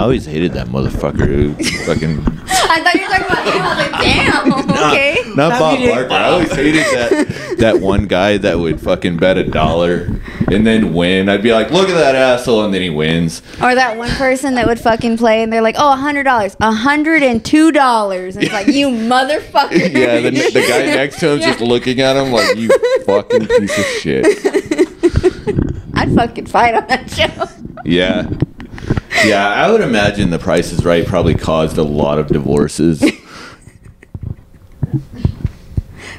I always hated that motherfucker. Who fucking I thought you were talking about him. I was like, damn. Okay. not Bob you did, Barker. I always hated that that one guy that would fucking bet a dollar and then win. I'd be like, look at that asshole, and then he wins. Or that one person that would fucking play and they're like, oh, hundred dollars, hundred and two dollars. It's like you motherfucker. Yeah, the, the guy next to him's just looking at him like you fucking piece of shit. I'd fucking fight on that show. Yeah. Yeah, I would imagine the Price is Right probably caused a lot of divorces.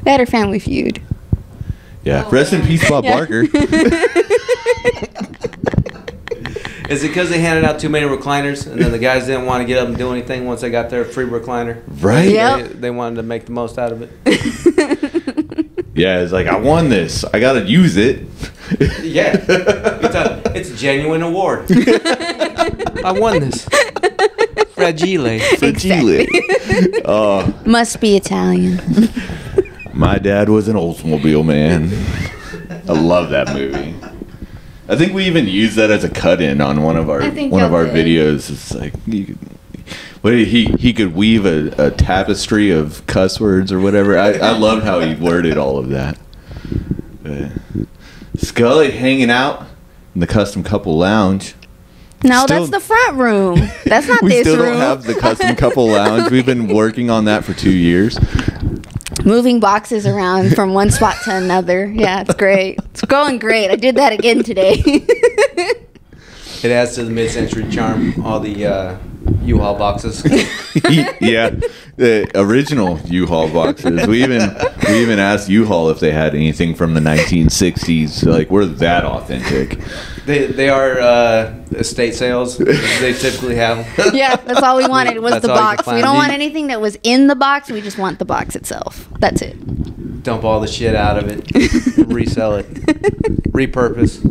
That or Family Feud. Yeah. Oh, rest in peace, Bob Yeah. Barker. Is it because they handed out too many recliners and then the guys didn't want to get up and do anything once they got their free recliner? Right? Yeah. They, they wanted to make the most out of it. Yeah, it's like I won this. I gotta use it. Yeah, it's a it's a genuine award. I won this. Fragile. Fragile. Oh, Must be Italian. my dad was an Oldsmobile man. I love that movie. I think we even used that as a cut-in on one of our one of our did. videos. It's like you could, what he he could weave a, a tapestry of cuss words or whatever. I, I loved how he worded all of that. But Skelly hanging out in the Kustom Couple lounge. No, Still- that's the front room. That's not this room. we still don't have the Kustom Couple lounge. We've been working on that for two years. Moving boxes around from one spot to another. Yeah, it's great. It's going great. I did that again today. It adds to the mid-century charm. All the uh, U-Haul boxes. yeah, the original U-Haul boxes. We even we even asked U-Haul if they had anything from the 1960s. Like we're that authentic. They they are uh, estate sales. They typically have. yeah, that's all we wanted was That's the box. We don't want anything that was in the box. We just want the box itself. That's it. Dump all the shit out of it, resell it, repurpose.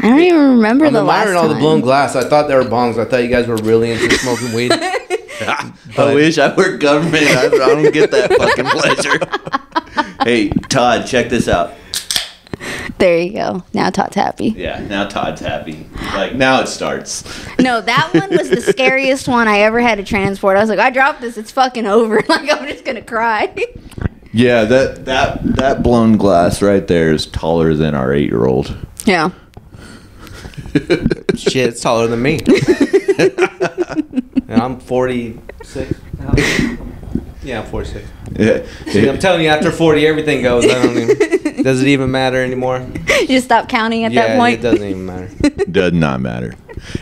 I don't even remember I'm the last admiring all the blown glass. I thought they were bongs. I thought you guys were really into smoking weed. I wish I were government. I, I don't get that fucking pleasure. hey, Todd, check this out. There you go. Now Todd's happy. Yeah, now Todd's happy. Like now it starts. No, that one was the scariest one I ever had to transport. I was like, I dropped this. It's fucking over. Like I'm just gonna cry. Yeah, that that that blown glass right there is taller than our eight-year-old. Yeah. Shit, it's taller than me. and I'm 46. Yeah, I'm 46. Yeah. See, I'm telling you, after 40, everything goes. I don't even. Does it even matter anymore? You just stop counting at yeah, that point. it doesn't even matter. does not matter.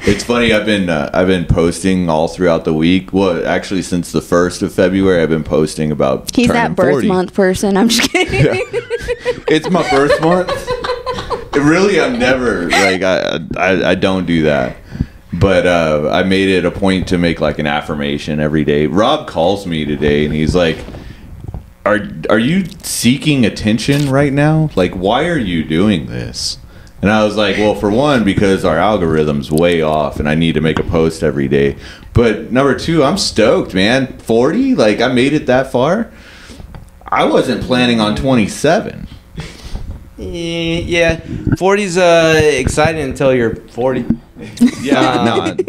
It's funny. I've been uh, I've been posting all throughout the week. Well, actually, since the first of February, I've been posting about. He's that birth 40. month person. I'm just kidding. It's my birth month. Really, I'm never like I, I I don't do that. But uh, I made it a point to make like an affirmation every day. Rob calls me today and he's like, "Are are you seeking attention right now? Like, why are you doing this?" And I was like, "Well, for one, because our algorithm's way off, and I need to make a post every day. But number two, I'm stoked, man. Forty, like I made it that far. I wasn't planning on 27. Eh, yeah, 40's uh, exciting until you're 40. Yeah, Um, no.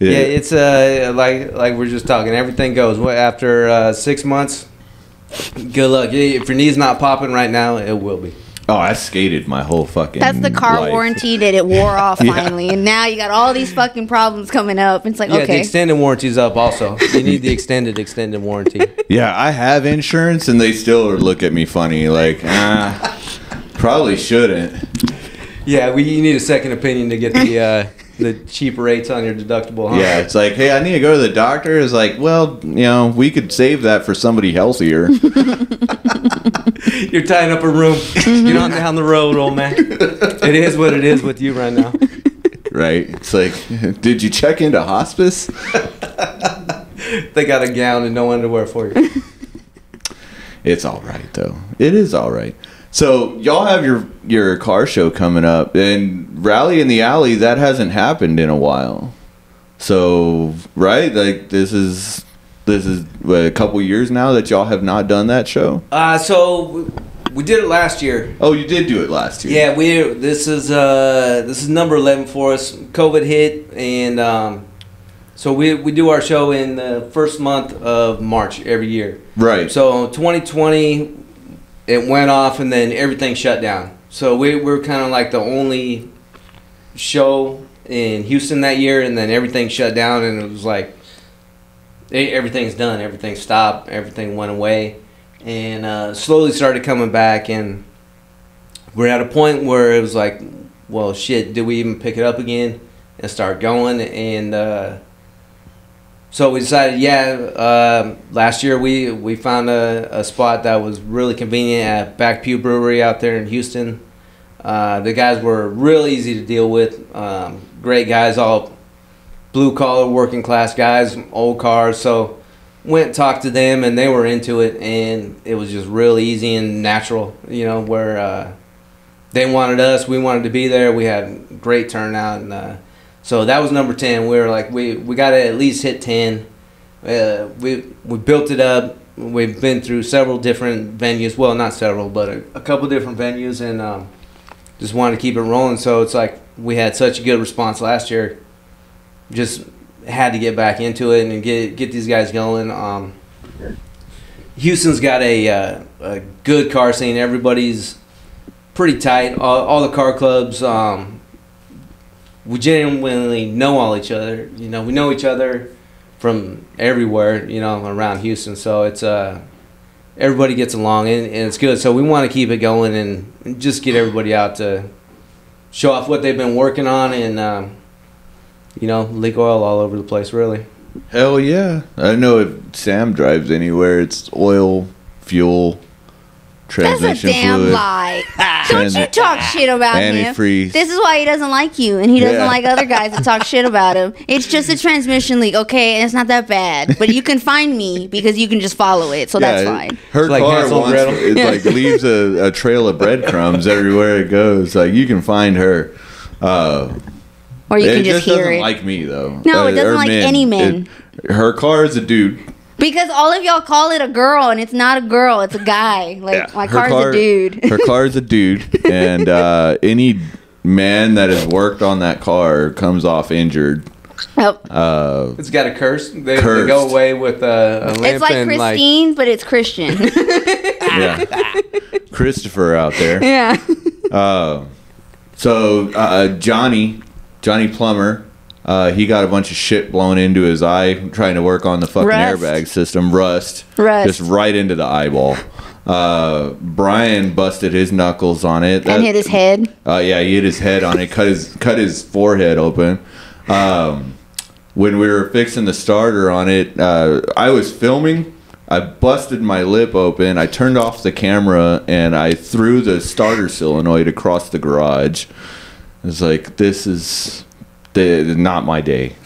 Yeah, it's uh like like we're just talking. Everything goes. What after uh, six months? Good luck. If your knee's not popping right now, it will be. Oh, I skated my whole fucking. That's the car life. warranty that it wore off Yeah. finally, and now you got all these fucking problems coming up. It's like Yeah, the okay, extended warranty's up. Also, you need the extended extended warranty. Yeah, I have insurance, and they still look at me funny, like, ah, probably shouldn't. Yeah, we you need a second opinion to get the uh, the cheap rates on your deductible. Huh? Yeah, it's like, hey, I need to go to the doctor. It's like, well, you know, we could save that for somebody healthier. You're tying up a room. You're on down the road, old man. It is what it is with you right now. right? It's like, did you check into hospice? They got a gown and no underwear for you. It's all right though. It is all right. So y'all have your your car show coming up, and Rally in the Alley that hasn't happened in a while. So right, like this is this is what, a couple years now that y'all have not done that show. Uh, so We did it last year. Oh, you did do it last year. Yeah, we. This is uh, this is number eleven for us. COVID hit, and um, so we we do our show in the first month of March every year. Right. So 2020, it went off, and then everything shut down. So we we're kind of like the only show in Houston that year, and then everything shut down, and it was like everything's done, everything stopped, everything went away, and uh, slowly started coming back, and we're at a point where it was like, well, shit, did we even pick it up again and start going? And uh, so we decided, yeah. Um, last year we we found a, a spot that was really convenient at Back Pew Brewery out there in Houston. Uh, the guys were real easy to deal with. Um, great guys, all blue collar, working class guys, old cars. So went talked to them, and they were into it, and it was just real easy and natural. You know where uh, they wanted us, we wanted to be there. We had great turnout, and uh, so that was number ten. We were like, we we got to at least hit ten. Uh, we we built it up. We've been through several different venues. Well, not several, but a, a couple different venues, and um, just wanted to keep it rolling. So it's like we had such a good response last year. Just had to get back into it and get get these guys going. Um, Houston's got a uh, a good car scene. Everybody's pretty tight. All, all the car clubs. Um, we genuinely know all each other. You know, we know each other from everywhere. You know, around Houston. So it's uh, everybody gets along and, and it's good. So we want to keep it going and, just get everybody out to show off what they've been working on and um, you know leak oil all over the place. Really. Hell yeah. I know if Sam drives anywhere, it's oil, fuel, That's a damn fluid. lie. Don't you talk shit about him. This is why he doesn't like you, and he doesn't Yeah. like other guys that talk shit about him. It's just a transmission leak, okay? And it's not that bad. But you can find me because you can just follow it, so that's fine. Her It's like car Hansel wants, Gretel. it like leaves a, a trail of breadcrumbs everywhere it goes. Like you can find her. Uh, Or you it can just, hear doesn't it. like me though. No, it Uh, doesn't or like any men. It- her car is a dude. Because all of y'all call it a girl, and it's not a girl, it's a guy. Like, Yeah, my car's car- a dude. her car is a dude, and uh, any man that has worked on that car comes off injured. Yep. Uh, It's got a curse. They, they go away with a, a lamp It's like and like Christine, but it's Christian. yeah, Christopher out there. yeah. Uh, so uh, Johnny, Johnny Plumber, uh, he got a bunch of shit blown into his eye trying to work on the fucking Rust. airbag system. Rust, Rust. just right into the eyeball. Uh, Brian busted his knuckles on it. That- And hit his head. Uh, yeah, he hit his head on it, cut his cut his forehead open. Um, when we were fixing the starter on it, uh, I was filming. I busted my lip open. I turned off the camera and I threw the starter solenoid across the garage. It's like this is the, not my day.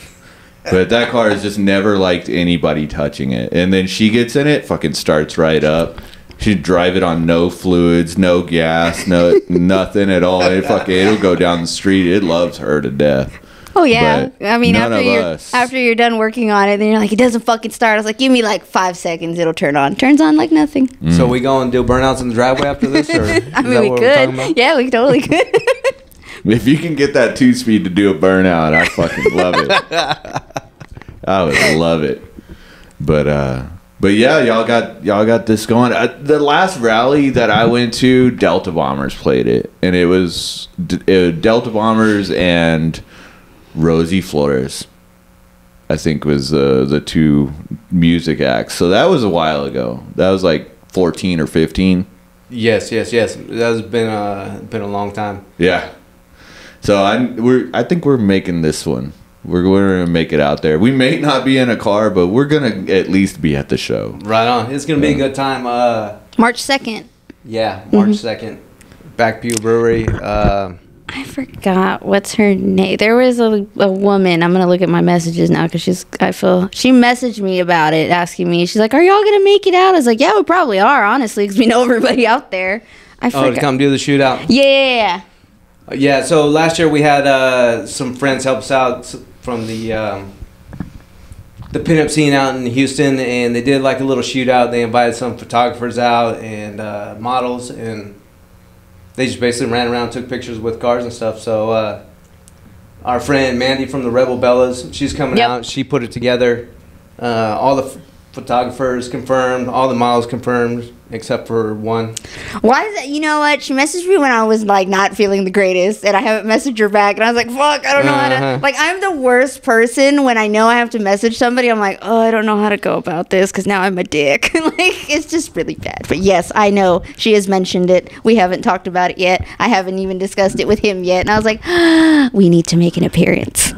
But that car has just never liked anybody touching it. And then she gets in it, fucking starts right up. She'd drive it on no fluids, no gas, no nothing at all. It fucking it'll go down the street. It loves her to death. Oh yeah. But I mean, none after of you're us. after you're done working on it, then you're like, it doesn't fucking start. I was like, give me like five seconds, it'll turn on. Turns on like nothing. So we go and do burnouts in the driveway after this, or I mean, we what we're talking could. Yeah, we totally could. If you can get that two speed to do a burnout, I fucking love it. I would love it. But uh but yeah, y'all got y'all got this going. Uh, the last rally that I went to, Delta Bombers played it, and it was D- uh, Delta Bombers and Rosie Flores. I think was uh, the two music acts. So that was a while ago. That was like fourteen or fifteen. Yes, yes, yes. That's been uh been a long time. Yeah. So I we're I think we're making this one. We're going to make it out there. We may not be in a car, but we're gonna at least be at the show. Right on. It's gonna be a good time. Uh, March second. yeah, March 2nd Back Pew Brewery. Uh, I forgot what's her name. There was a, a woman. I'm gonna look at my messages now because she's. I feel she messaged me about it, asking me. She's like, "Are y'all gonna make it out?" I was like, "Yeah, we probably are, honestly, because we know everybody out there." I oh, forgot. to come do the shootout. yeah. Yeah, so last year we had uh, some friends help us out from the um, the pinup scene out in Houston, and they did like a little shootout. They invited some photographers out and uh, models, and they just basically ran around, took pictures with cars and stuff. So uh, our friend Mandy from the Rebel Bellas, she's coming Yep. out. She put it together. Uh, all the photographers confirmed, all the models confirmed, except for one. Why is that? You know what? She messaged me when I was like not feeling the greatest, and I haven't messaged her back. And I was like, "Fuck, I don't know how to." Uh-huh. Like, I'm the worst person when I know I have to message somebody. I'm like, "Oh, I don't know how to go about this because now I'm a dick." like, it's just really bad. But yes, I know she has mentioned it. We haven't talked about it yet. I haven't even discussed it with him yet. And I was like, "We need to make an appearance."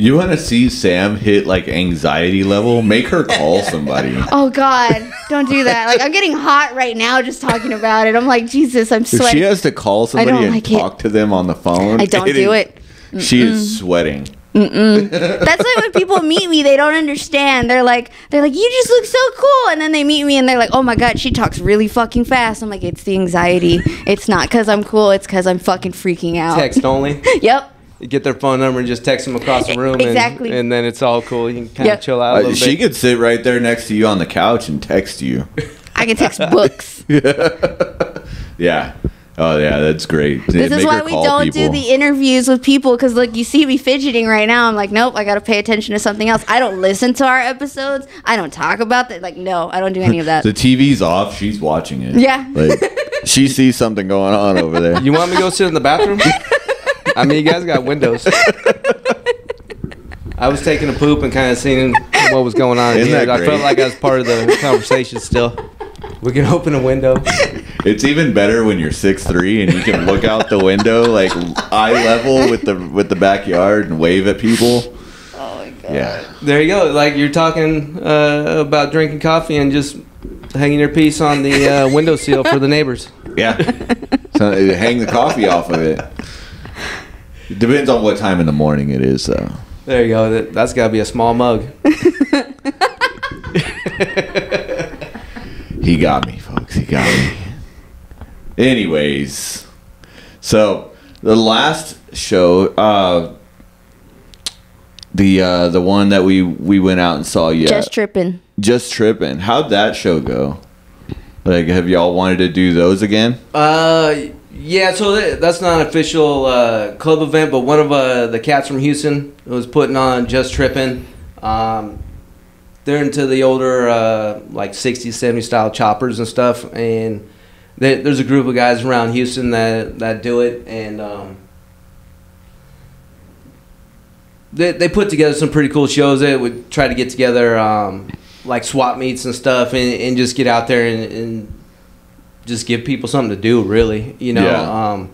You want to see Sam hit like anxiety level? Make her call somebody. Oh God, don't do that. Like, I'm getting hot right now just talking about it. I'm like, Jesus, I'm sweating. If sweating. she has to call somebody and like it. talk to them on the phone, I don't it do is- it. She is sweating. Mm-mm. That's why when people meet me, they don't understand. They're like, they're like, you just look so cool, and then they meet me and they're like, oh my god, she talks really fucking fast. I'm like, it's the anxiety. It's not because I'm cool. It's because I'm fucking freaking out. Text only. Yep. You get their phone number and just text them across the room. Exactly. And, and then it's all cool. You can kind of chill out a Uh, she bit. could sit right there next to you on the couch and text you. I can text books. Yeah. Oh yeah, that's great. This is why we don't do the interviews with people because, like, you see me fidgeting right now. I'm like, nope, I got to pay attention to something else. I don't listen to our episodes. I don't talk about that. Like, no, I don't do any of that. the TV's off. She's watching it. Yeah. Like she sees something going on over there. You want me to go sit in the bathroom? I mean, you guys got windows. I was taking a poop and kind of seeing what was going on Isn't here. that I felt like I was part of the conversation still. We can open a window. It's even better when you're six three and you can look out the window like eye level with the with the backyard and wave at people. Oh my god. Yeah. There you go. Like you're talking uh, about drinking coffee and just hanging your piece on the uh, windowsill for the neighbors. Yeah. so uh, hang the coffee off of it. It depends on what time in the morning it is though. There you go. That, that's got to be a small mug. He got me, folks. He got me. Anyways, so the last show, uh, the uh, the one that we we went out and saw, yeah, Just tripping. just tripping. How'd that show go? Like, have y'all wanted to do those again? Uh, yeah. So that, that's not an official uh, club event, but one of uh, the cats from Houston was putting on Just Trippin'. Um, they're into the older uh, like 60s, 70s style choppers and stuff, and they, there's a group of guys around Houston that that do it, and um, they they put together some pretty cool shows. They would try to get together um, like swap meets and stuff, and, and just get out there and, and just give people something to do. Really, you know. Yeah. Um,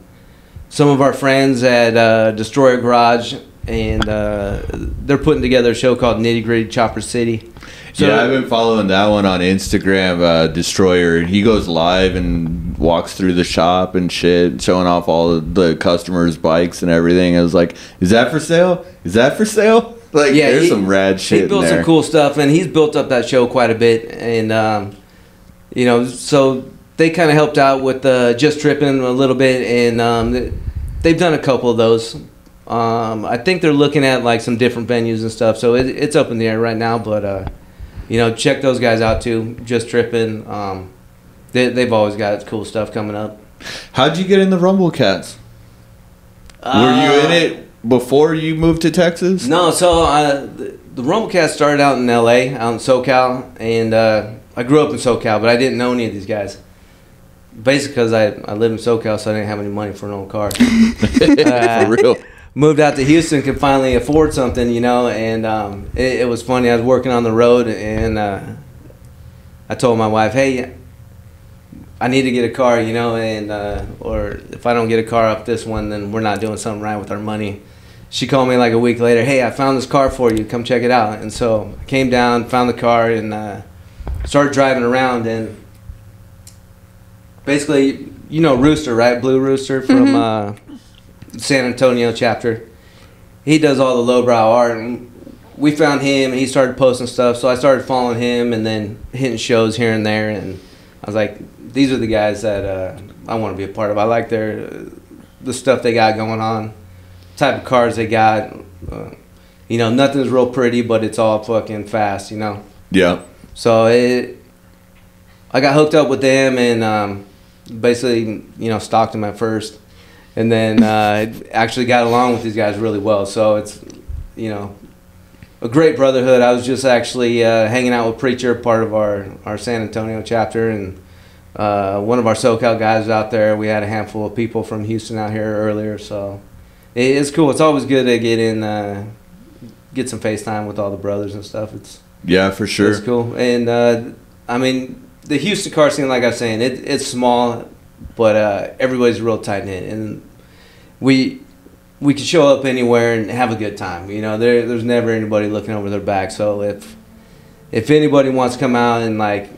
some of our friends at uh, Destroyer Garage, and uh, they're putting together a show called Nitty Gritty Chopper City. So- yeah, I've been following that one on Instagram. Uh, Destroyer. He goes live and walks through the shop and shit, showing off all the customers' bikes and everything. I was like, "Is that for sale? Is that for sale?" Like, Yeah, there's he- some rad shit He built some cool stuff, and he's built up that show quite a bit. And um, you know, so they kind of helped out with uh, just tripping a little bit, and um, they've done a couple of those. Um, I think they're looking at like some different venues and stuff, so it, it's up in the air right now. But uh, you know, check those guys out too. Just tripping. Um, they, they've always got cool stuff coming up. How'd you get in the Rumble Cats? Were you in Uh, it before you moved to Texas? No, so uh, the, the Rumble Cats started out in L.A., out in SoCal, and uh, I grew up in SoCal, but I didn't know any of these guys. Basically, because I, I live in SoCal, so I didn't have any money for an old car. Uh, For real. Moved out to Houston, could finally afford something, you know, and um, it, it was funny. I was working on the road, and uh, I told my wife, "Hey, I need to get a car, you know, and uh, or if I don't get a car off this one, then we're not doing something right with our money." She called me like a week later. Hey, I found this car for you. Come check it out. And so I came down, found the car, and uh, started driving around. And basically, you know Rooster, right? Blue Rooster from uh, San Antonio chapter. He does all the lowbrow art, and we found him, and he started posting stuff. So I started following him, and then hitting shows here and there. And I was like, these are the guys that uh, I want to be a part of. I like their the stuff they got going on, type of cars they got. Uh, you know, nothing's real pretty, but it's all fucking fast, you know. Yeah. So it, I got hooked up with them and um, basically, you know, stalked them at first, and then uh, actually got along with these guys really well. So it's, you know, a great brotherhood. I was just actually uh, hanging out with Preacher, part of our our San Antonio chapter, and uh, one of our SoCal guys out there. We had a handful of people from Houston out here earlier, so it's cool. It's always good to get in, uh, get some FaceTime with all the brothers and stuff. It's Yeah, for sure. it's cool. And uh, I mean, the Houston car scene, like I was saying, it, it's small, but uh, everybody's real tight knit, and we we can show up anywhere and have a good time. You know, there there's never anybody looking over their back. So if if anybody wants to come out and like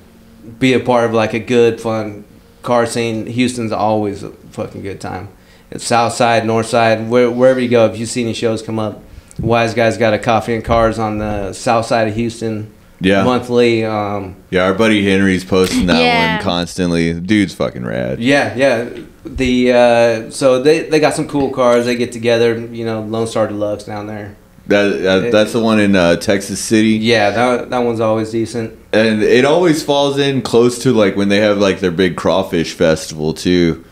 be a part of like a good fun car scene, Houston's always a fucking good time. It's South Side, North Side, where, wherever you go. If you see any shows come up, Wise Guys got a coffee and cars on the South Side of Houston Yeah. monthly. Um, Yeah, our buddy Henry's posting that Yeah. one constantly. Dude's fucking rad. yeah, yeah. The uh, so they they got some cool cars. They get together. You know, Lone Star Deluxe down there. That, that that's the one in uh, Texas City. Yeah, that that one's always decent. and it always falls in close to like when they have like their big crawfish festival too.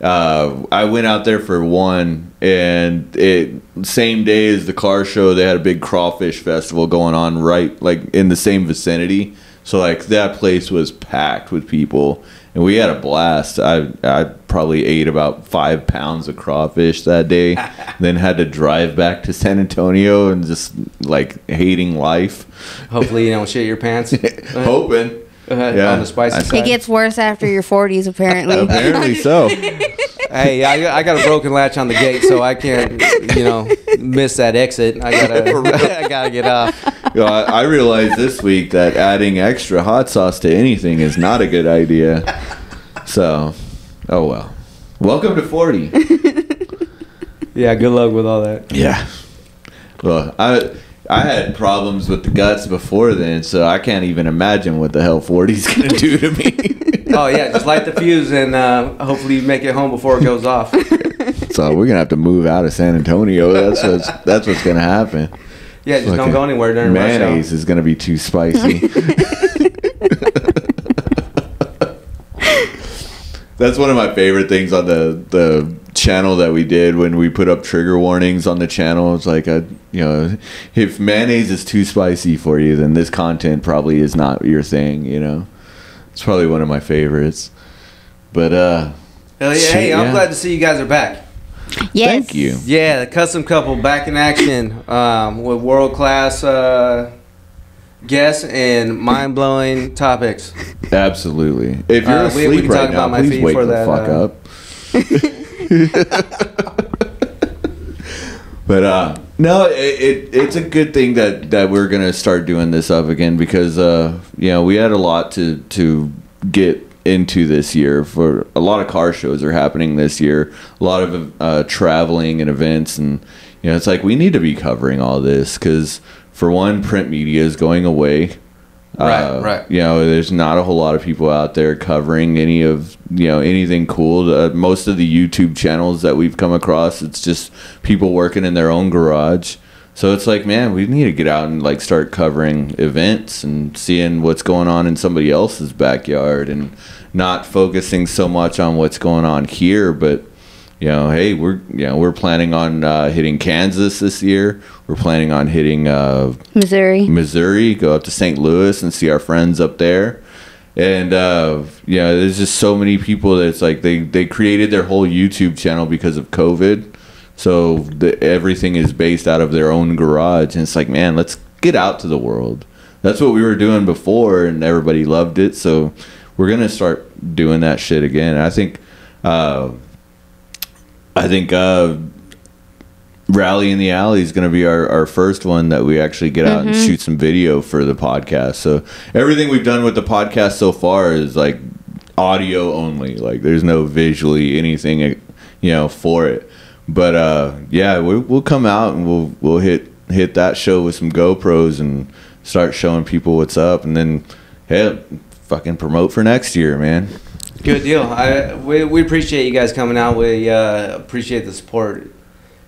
Uh, I went out there for one, and it same day as the car show, they had a big crawfish festival going on right like in the same vicinity. So like that place was packed with people, and we had a blast. I I probably ate about five pounds of crawfish that day, then had to drive back to San Antonio and just like hating life, Hopefully, you don't shit your pants. Hoping. Uh, on the spicy side. It gets worse after your 40s, apparently. Apparently so. Hey, I, I got a broken latch on the gate, so I can't, you know, miss that exit. I gotta, I gotta get off. You know, I, I realized this week that adding extra hot sauce to anything is not a good idea. So, oh well. Welcome to 40. Yeah, good luck with all that. Yeah. Well, I I had problems with the guts before then, so I can't even imagine what the hell 40's going to do to me. Oh yeah, just light the fuse and uh, hopefully you make it home before it goes off. so we're going to have to move out of San Antonio. That's what's that's what's going to happen. Yeah, just don't go anywhere during. Mayonnaise is going to be too spicy. That's one of my favorite things on the the channel that we did when we put up trigger warnings on the channel. It's like a you know, if mayonnaise is too spicy for you, then this content probably is not your thing. You know, it's probably one of my favorites. But uh, Hell yeah! Shit, hey, I'm yeah. glad to see you guys are back. yes. thank you. Yeah, the Kustom Couple back in action um, with world class uh, guests and mind blowing topics. Absolutely. If you're Uh, we- we asleep can right talk now, about my please feed wake for the that, fuck uh, up. but uh, no, it, it it's a good thing that that we're gonna start doing this up again because uh, you know we had a lot to to get into this year. For a lot of car shows are happening this year, a lot of uh, traveling and events, and you know it's like we need to be covering all this because for one, print media is going away. Right, Uh, right. You know, there's not a whole lot of people out there covering any of you know anything cool. Uh, most of the YouTube channels that we've come across, it's just people working in their own garage. So it's like, man, we need to get out and like start covering events and seeing what's going on in somebody else's backyard and not focusing so much on what's going on here, but you know, hey, we're you know we're planning on uh, hitting Kansas this year. We're planning on hitting uh, Missouri. Missouri, go up to St. Louis and see our friends up there. And uh, you know, there's just so many people that it's like they they created their whole YouTube channel because of COVID. So the, everything is based out of their own garage, and it's like, man, let's get out to the world. That's what we were doing before, and everybody loved it. So we're gonna start doing that shit again. I think, uh, I think uh, Rally in the Alley is going to be our, our first one that we actually get out and shoot some video for the podcast. So everything we've done with the podcast so far is like audio only. Like there's no visually anything, you know, for it. But uh, yeah, we, we'll come out and we'll we'll hit hit that show with some GoPros and start showing people what's up, and then hey, fucking promote for next year, man. Good deal. I we, we appreciate you guys coming out. We uh, appreciate the support.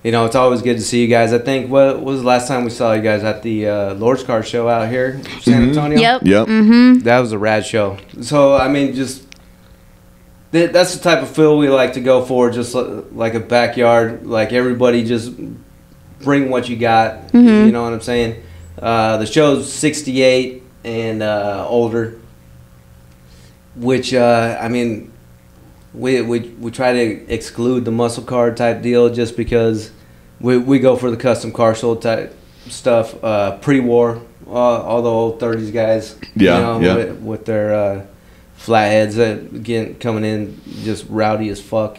you know, it's always good to see you guys. I think what was the last time we saw you guys at the uh, Lord's Car show out here, San Antonio? Yep. Yep. Mm-hmm. That was a rad show. So I mean, just th- that's the type of feel we like to go for. Just like a backyard, like everybody just bring what you got. You know what I'm saying? Uh, the show's 68 and uh, older, which uh, I mean, we, we we try to exclude the muscle car type deal just because we we go for the custom car sold type stuff. Uh, pre-war, uh, all the old 30s guys. Yeah, you know, yeah. With, with their uh, flatheads that get coming in just rowdy as fuck.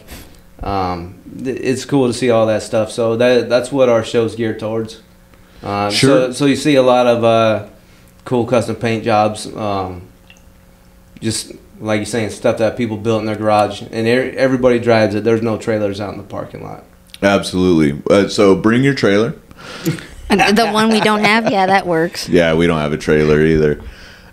Um, it's cool to see all that stuff. So that that's what our show's geared towards. Um, Sure. So, so you see a lot of uh, cool custom paint jobs. Um, just like you're saying, stuff that people built in their garage, and er- everybody drives it. There's no trailers out in the parking lot. Absolutely. Uh, so bring your trailer. the one we don't have, yeah, that works. Yeah, we don't have a trailer either.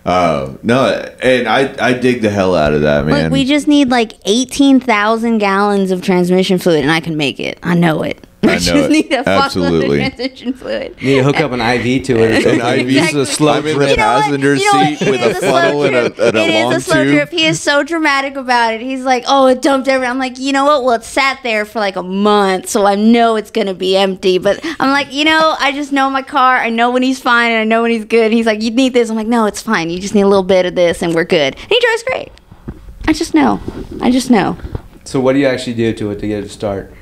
Uh, no, and I I dig the hell out of that, man. Look, we just need like 18,000 gallons of transmission fluid, and I can make it. I know it. I know just it. need a Absolutely. of transmission fluid. You need to hook up an IV to it. Or An something. IV. Just a slow I'm in drip. the You know what? passenger You know seat with a funnel and a, drip. and a It is long a slow tube. drip. He is so dramatic about it. He's like, "Oh, it dumped everything." I'm like, "You know what? Well, it sat there for like a month, so I know it's gonna be empty." But I'm like, you know, I just know my car. I know when he's fine, and I know when he's good. he's like, "You need this." I'm like, "No, it's fine. You just need a little bit of this, and we're good." And he drives great. I just know. I just know. So what do you actually do to it to get it to start?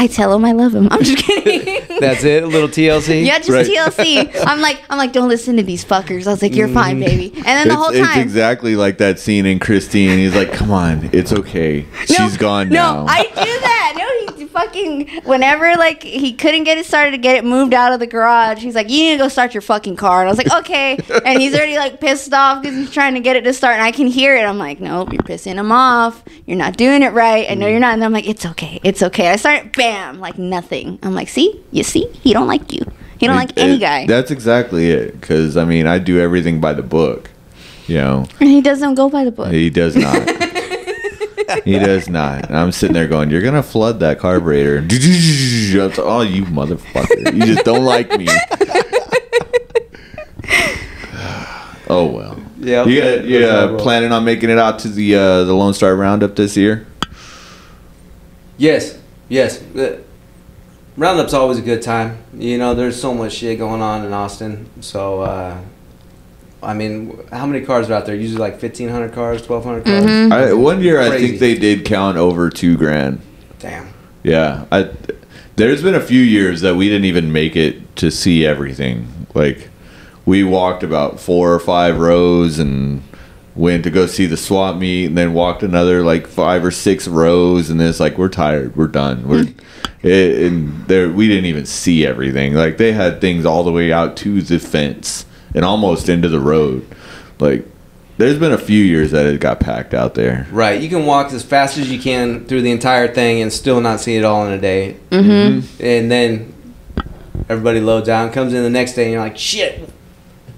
I tell him I love him. I'm just kidding. That's it. A little TLC. Yeah, just Right. TLC. I'm like, I'm like, don't listen to these fuckers. I was like, you're Mm. fine, baby. And then the It's, whole time, it's exactly like that scene in Christine. He's like, "Come on, it's okay. She's gone no, now." I do that. No, he fucking whenever like he couldn't get it started to get it moved out of the garage. He's like, you need to go start your fucking car. And I was like, okay. and he's already like pissed off because he's trying to get it to start, and I can hear it. I'm like, nope, you're pissing him off. You're not doing it right. I know mm-hmm. you're not. And I'm like, it's okay, it's okay. I start, bam, like nothing. I'm like, see, you see, he don't like you. He don't like any it- guy. That's exactly it. Because I mean, I do everything by the book. You know, and he doesn't go by the book. he does not. he does not. And I'm sitting there going, "You're gonna flood that carburetor." Oh, you motherfucker! You just don't like me. oh well. Yeah. You got, you uh, planning on making it out to the uh, the Lone Star Roundup this year? Yes, yes. The Roundup's always a good time. You know, there's so much shit going on in Austin. So, uh, I mean, how many cars are out there? Usually like 1,500 cars, 1,200 cars. Mm-hmm. I, one year, I think they did count over two grand. Damn. Yeah, I, there's been a few years that we didn't even make it to see everything. Like, we walked about four or five rows and went to go see the swap meet, and then walked another like five or six rows, and then it's like we're tired, we're done, we're. it, and there, we didn't even see everything. Like they had things all the way out to the fence and almost into the road. Like, there's been a few years that it got packed out there. Right. You can walk as fast as you can through the entire thing and still not see it all in a day. Mm-hmm. And then everybody loads out and comes in the next day and you're like, shit,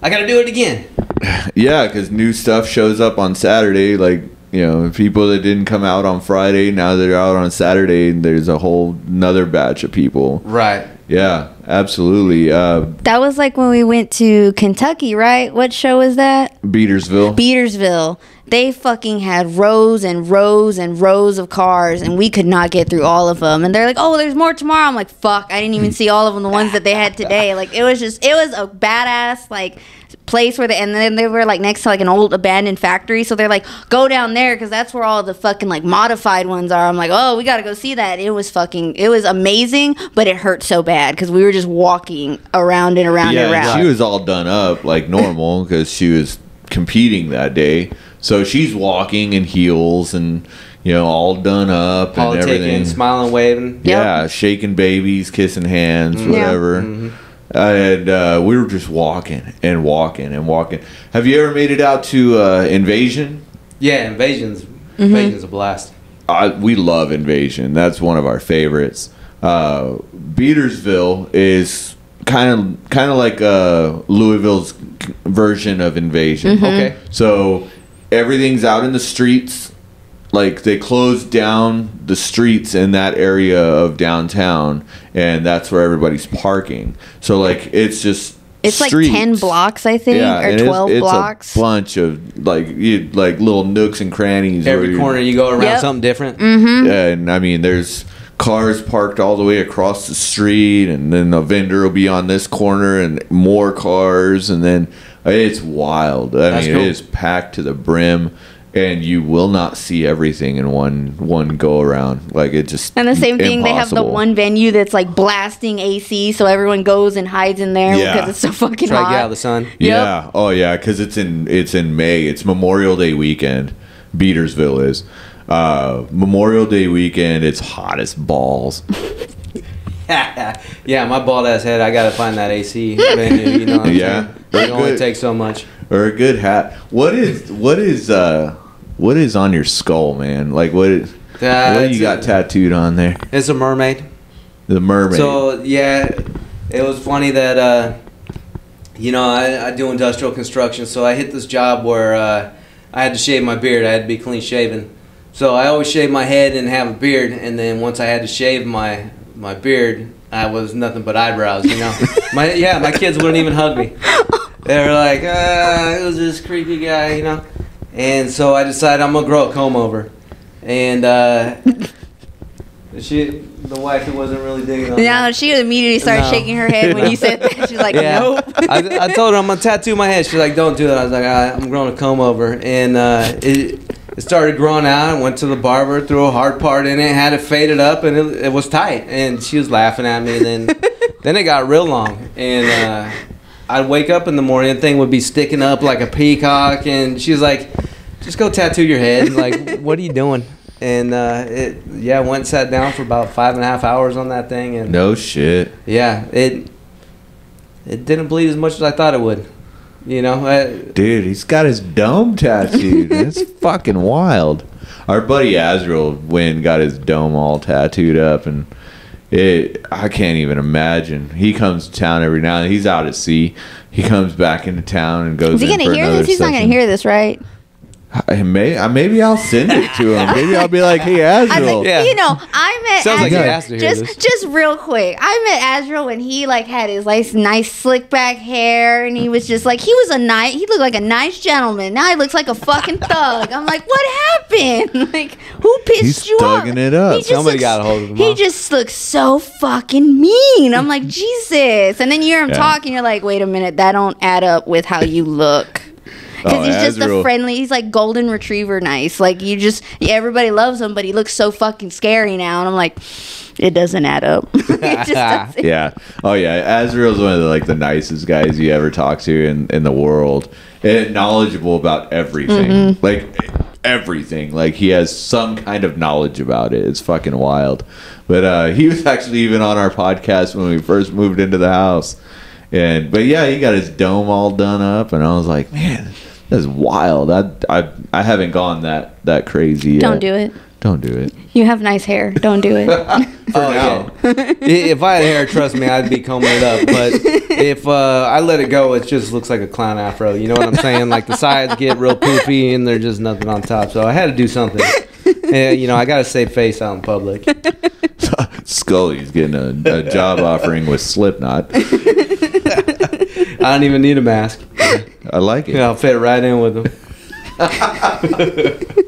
I got to do it again. Yeah, because new stuff shows up on Saturday. Like you know, people that didn't come out on Friday now they're out on Saturday. And there's a whole another batch of people. Right. Yeah, absolutely. Uh, That was like when we went to Kentucky, right? What show was that? Beatersville. Beatersville. They fucking had rows and rows and rows of cars, and we could not get through all of them. And they're like, "Oh, there's more tomorrow." I'm like, "Fuck!" I didn't even see all of them. The ones that they had today, like it was just, it was a badass like place where they, and then they were like next to like an old abandoned factory. So they're like, "Go down there because that's where all the fucking like modified ones are." I'm like, "Oh, we gotta go see that." It was fucking, it was amazing, but it hurt so bad because we were just walking around and around and yeah, around. she was all done up like normal because she was competing that day. So she's walking in heels and you know all done up and everything. Politicking, smiling, waving. Yeah, shaking babies, kissing hands, mm-hmm. Yeah. whatever. And uh, we were just walking and walking and walking. Have you ever made it out to uh, Invasion? Yeah, Invasion's, Mm-hmm. Invasion's a blast. I, we love Invasion. That's one of our favorites. Uh, Beatersville is kind of kind of like uh, Louisville's version of Invasion. Mm-hmm. Okay. So everything's out in the streets. Like they closed down the streets in that area of downtown, and that's where everybody's parking. So like it's just It's like 10 blocks, I think, or and it's- 12 it's, blocks. a bunch of like you, like little nooks and crannies. Every corner you go around Yep. something different. Mm-hmm. and I mean, there's cars parked all the way across the street, and then a vendor will be on this corner, and more cars, and then it's wild. I That's mean, cool. it is packed to the brim, and you will not see everything in one one go around. Like it just and the same thing, they have the one venue that's like blasting AC, so everyone goes and hides in there Yeah. because it's so fucking Try hot. get out of the sun. Yeah. Oh yeah, because it's in it's in May. It's Memorial Day weekend. Beatersville is. Uh, Memorial Day weekend. It's hot as balls. yeah, my bald ass head. I gotta find that AC venue. You know what I'm Yeah. saying? It only takes so much. or a good hat. What is what is uh what is on your skull, man? Like what is, what do you got a- tattooed on there? It's a mermaid. The mermaid. So yeah, it was funny that uh, you know I, I do industrial construction, so I hit this job where uh, I had to shave my beard. I had to be clean shaven. So I always shave my head and have a beard, and then once I had to shave my my beard, I was nothing but eyebrows. You know, my yeah, my kids wouldn't even hug me. They were like, ah, it was this creepy guy, you know. And so I decided I'm gonna grow a comb over, and uh, she, the wife, who wasn't really digging on that. No, she immediately started No. shaking her head when you said that. She's like, Yeah. nope. I, I told her I'm gonna tattoo my head. She's like, "Don't do that." I was like, I, "I'm growing a comb over," and uh, it it started growing out. I went to the barber, threw a hard part in it, had it faded up, and it, it was tight. And she was laughing at me. And then then it got real long, and uh, I'd wake up in the morning, the thing would be sticking up like a peacock, and she was like, "Just go tattoo your head." Like, what are you doing? And uh, it yeah, went and sat down for about five and a half hours on that thing, and no shit. yeah, it it didn't bleed as much as I thought it would. You know, I, Dude, he's got his dome tattooed. That's fucking wild. Our buddy Azrael Wynn got his dome all tattooed up and it I can't even imagine. He comes to town every now and then. He's out at sea. He comes back into town and goes Is he gonna hear another this? He's not gonna hear this, right? I may, I, maybe I'll send it to him. Maybe I'll be like, "Hey, Azrael, think, Yeah. you know, I met Sounds like he Azrael- has to hear just this. just real quick. I met Azrael when he like had his like nice slick back hair, and he was just like he was a nice. He looked like a nice gentleman. Now he looks like a fucking thug. I'm like, what happened? Like, who pissed He's you off? thugging it up. He Somebody looks- got a hold of him, He huh? just looks so fucking mean. I'm like, Jesus. And then you hear him Yeah. talk, and you're like, wait a minute, that don't add up with how you look. Because Oh, he's just a friendly. He's like golden retriever nice. Like you just yeah, everybody loves him, but he looks so fucking scary now, and I'm like, it doesn't add up. it just doesn't. yeah, oh yeah." Azrael's one of the like the nicest guys you ever talk to in in the world, and knowledgeable about everything, Mm-hmm. like everything. Like he has some kind of knowledge about it. It's fucking wild. But uh, he was actually even on our podcast when we first moved into the house, and but yeah, he got his dome all done up, and I was like, man. That's wild. I, I I haven't gone that that crazy. Yet. Don't do it. Don't do it. You have nice hair. Don't do it. oh now. yeah. I- if I had hair, trust me, I'd be combing it up. But if uh, I let it go, it just looks like a clown afro. You know what I'm saying? Like the sides get real poofy, and there's just nothing on top. So I had to do something. And, you know, I got to save face out in public. Skelly's getting a, a job offering with Slipknot. I don't even need a mask. I like it. Yeah, I'll fit right in with them.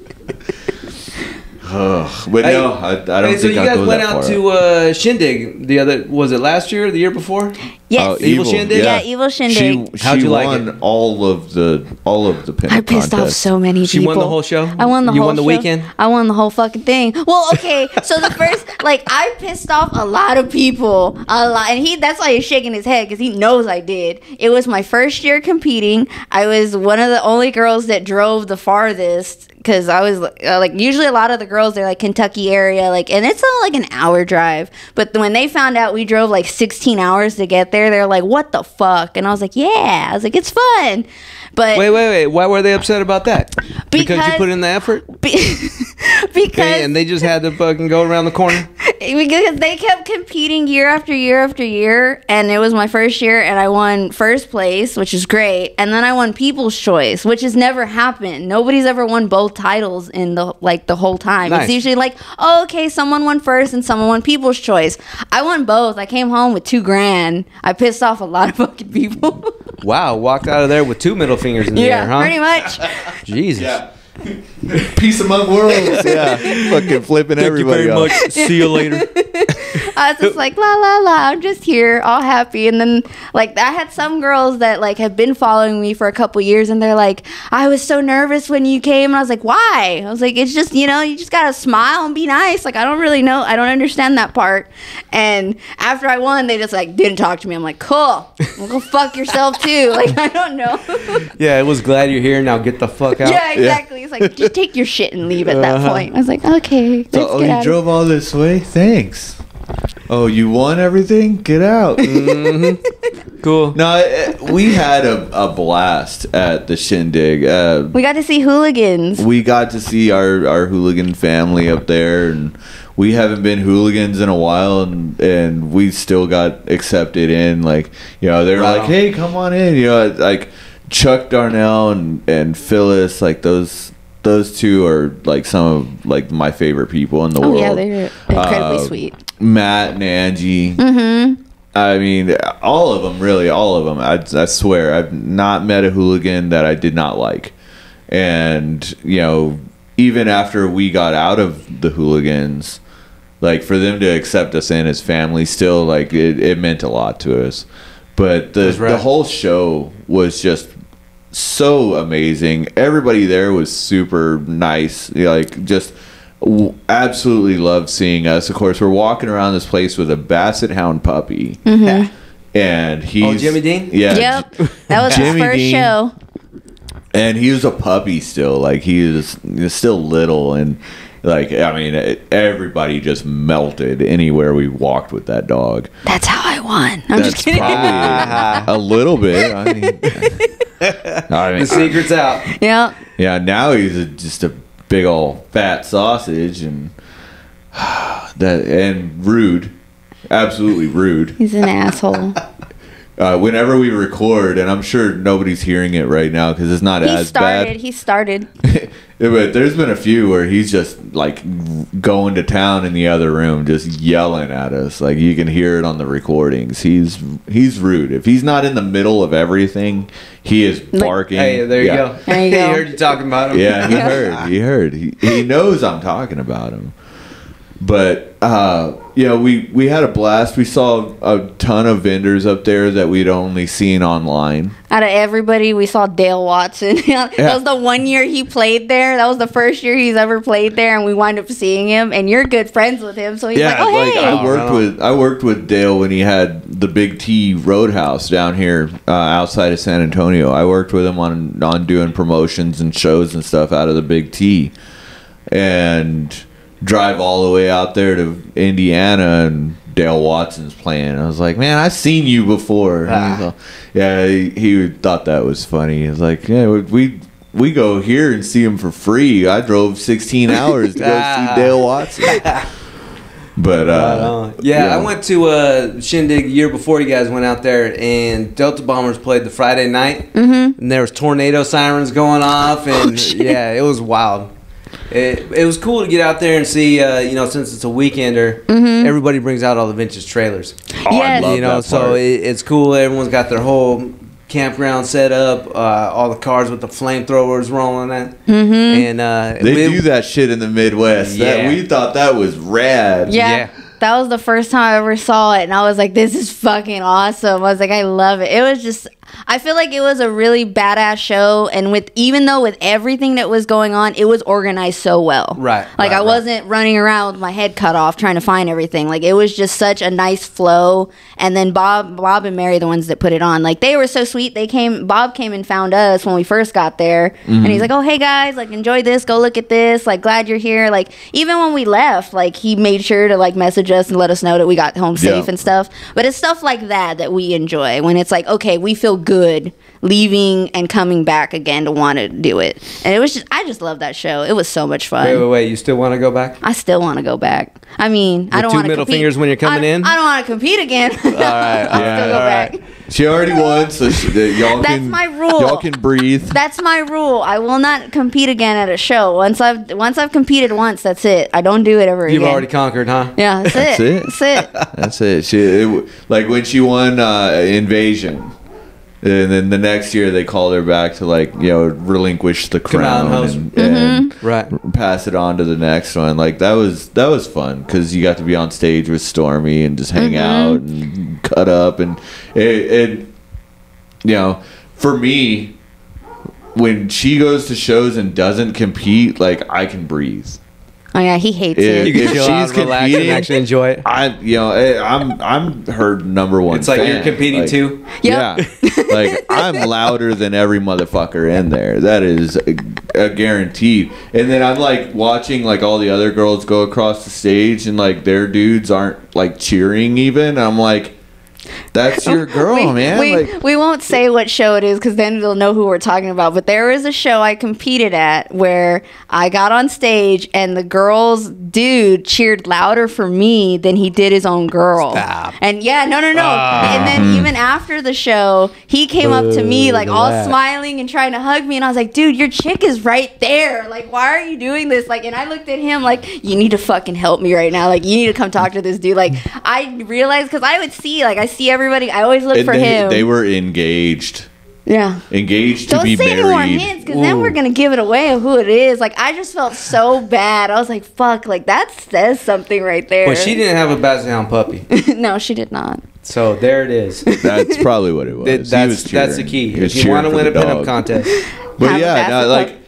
Ugh, but Hey, no, I, I don't Hey, so think you I'll guys go went out far. to uh, Shindig the other was it last year or the year before? Yes. Oh, Evil Shindig? Yeah, Evil Shindig. She, How'd she you like won it? all of the all of the pin I pissed off so many She people. won the whole show? I won the You whole won the show. weekend? I won the whole fucking thing. Well, okay. so the first, like, I pissed off a lot of people. A lot. And he, that's why he's shaking his head because he knows I did. It was my first year competing. I was one of the only girls that drove the farthest because I was uh, like, usually a lot of the girls, they're like Kentucky area, like, and it's not like an hour drive. But when they found out we drove like 16 hours to get there, they're like, what the fuck? And I was like, yeah. I was like, it's fun. But Wait, wait, wait. Why were they upset about that? because you put in the effort? be- because and they just had to fucking go around the corner? Because they kept competing year after year after year and it was my first year and i won first place which is great and then i won people's choice which has never happened. Nobody's ever won both titles in the like the whole time. Nice. it's usually like oh okay someone won first and someone won people's choice. I won both. I came home with two grand. I pissed off a lot of fucking people. Wow, walked out of there with two middle fingers in the yeah air, huh? pretty much. Jesus. Peace among worlds. Yeah. Fucking flipping everybody off. much. See you later. I was just like la la la. I'm just here, all happy. And then like I had some girls that like have been following me for a couple years, and they're like, I was so nervous when you came, and I was like, why? I was like, it's just you know, you just gotta smile and be nice. Like I don't really know, I don't understand that part. And after I won, they just like didn't talk to me. I'm like, cool, well, go fuck yourself too. Like I don't know. Yeah, I was glad you're here. Now get the fuck out. yeah, exactly. It's like just take your shit and leave at that Uh-huh. point. I was like, okay, let's So, oh, get you out of drove all this way? Thanks. Oh, you won everything? Get out. Cool. no, we had a, a blast at the shindig. Uh, We got to see hooligans. we got to see our, our hooligan family up there, and we haven't been hooligans in a while, and, and we still got accepted in. Like, you know, they're Wow. like, hey, come on in. You know, like Chuck Darnell and, and Phyllis, like those. Those two are like some of like my favorite people in the Oh world. yeah, they're incredibly Uh, sweet. Matt and Angie. Mm-hmm. I mean, all of them, really, all of them. I, I swear, I've not met a hooligan that I did not like. And, you know, even after we got out of the hooligans, like for them to accept us in as family, still, like, it, it meant a lot to us. But the, right. the whole show was just so amazing. Everybody there was super nice. You know, like, just w- absolutely loved seeing us. Of course, we're walking around this place with a basset hound puppy, mm-hmm. and he's Oh, Jimmy Dean? Yeah, Yep, that was his Jimmy first Dean. show. and he was a puppy still. Like he was, he was still little, and like I mean, it- everybody just melted anywhere we walked with that dog. That's how I won. I'm That's just kidding. probably a little bit. I mean, I mean, The secret's out. yep. Yeah, now he's a, just a big old fat sausage and that and rude, absolutely rude. He's an asshole. Uh, whenever we record, and I'm sure nobody's hearing it right now because it's not He as started. bad. He started. He started. Yeah, but there's been a few where he's just like going to town in the other room, just yelling at us. Like you can hear it on the recordings. He's he's rude. If he's not in the middle of everything, he is barking. Hey, there you Yeah. go. There you He go. heard you talking about him. Yeah, he heard. He heard. He, he knows I'm talking about him. But uh, you know, we we had a blast. We saw a ton of vendors up there that we'd only seen online. Out of everybody, we saw Dale Watson. that was the one year he played there. That was the first year he's ever played there, and we wind up seeing him. And you're good friends with him, so he's like, yeah, "Oh like hey." I worked Right on. with I worked with Dale when he had the Big T Roadhouse down here uh, outside of San Antonio. I worked with him on on doing promotions and shows and stuff out of the Big T, and drive all the way out there to Indiana and. Dale Watson's playing. I was like, man, I've seen you before. And he's Ah. yeah, he, he thought that was funny. He was like, yeah, we we go here and see him for free. I drove 16 hours to go Ah. see Dale Watson. But Right uh, on. yeah, I went to uh, Shindig a year before you guys went out there, and Delta Bombers played the Friday night, mm-hmm. and there was tornado sirens going off, and yeah, it was wild. It, it was cool to get out there and see, uh, you know, since it's a weekender, everybody brings out all the vintage trailers. Oh, I Yes. love you know, that so it, it's cool. Everyone's got their whole campground set up, uh, all the cars with the flamethrowers rolling it, Mm-hmm. and uh, they we- do that shit in the Midwest. That Yeah. we thought that was rad. Yeah. Yeah. That was the first time I ever saw it, and I was like, "This is fucking awesome." I was like, "I love it." It was just, I feel like it was a really badass show, and with even though with everything that was going on, it was organized so well. Right, Like right, I right. wasn't running around with my head cut off trying to find everything. Like it was just such a nice flow. And then Bob, Bob and Mary, the ones that put it on, like they were so sweet. They came. Bob came and found us when we first got there, and he's mm-hmm. like, "Oh, hey guys, like enjoy this. Go look at this. Like glad you're here." Like even when we left, like he made sure to like message us and let us know that we got home safe Yeah. and stuff. But it's stuff like that that we enjoy when it's like, okay, we feel good leaving and coming back again to want to do it. And it was just I just love that show. It was so much fun. Wait, wait, wait. You still want to go back? I still want to go back. I mean, I don't two want to middle compete. fingers when you're coming I, in? I don't want to compete again. All right, all right, still go all back. right. She already won, so she, that y'all That's can my rule. Y'all can breathe. That's my rule. I will not compete again at a show. Once I've once I've competed once, that's it. I don't do it ever again. You've already conquered, huh? yeah, that's, That's it. it. That's it. That's it. She it, like when she won uh, Invasion, and then the next year they called her back to like you know relinquish the crown and and, Mm-hmm. and Right. pass it on to the next one. Like that was that was fun because you got to be on stage with Stormy and just hang out and cut up and it, it you know for me when she goes to shows and doesn't compete like I can breathe. Oh yeah, he hates Yeah. it. You can If chill out, she's relax, and competing- actually enjoy it. I you know eh, I'm I'm her number one. It's like you're competing Like, too. Yeah, like I'm louder than every motherfucker in there. That is a, a guaranteed. And then I'm like watching like all the other girls go across the stage, and like their dudes aren't like cheering even. I'm like, that's your girl, we, man. We, like, we won't say what show it is because then they'll know who we're talking about. But there was a show I competed at where I got on stage and the girl's dude cheered louder for me than he did his own girl. Stop. And yeah, no, no, no. Ah. And then even after the show, he came up to me like all that. smiling and trying to hug me, and I was like, "Dude, your chick is right there. Like, why are you doing this?" Like, and I looked at him like, "You need to fucking help me right now. Like, you need to come talk to this dude." Like, I realized because I would see like I see everybody. I always look and for they, him. they were engaged, yeah. engaged to Don't be say married. any more hints because then we're gonna give it away of who it is. Like, I just felt so bad. I was like, "Fuck!" Like that says something right there. But she didn't have a basset hound puppy, no, she did not. so there it is. That's probably what it was. That- that's was that's the key. If you want to win a the pinup contest, But Have yeah, basset no, like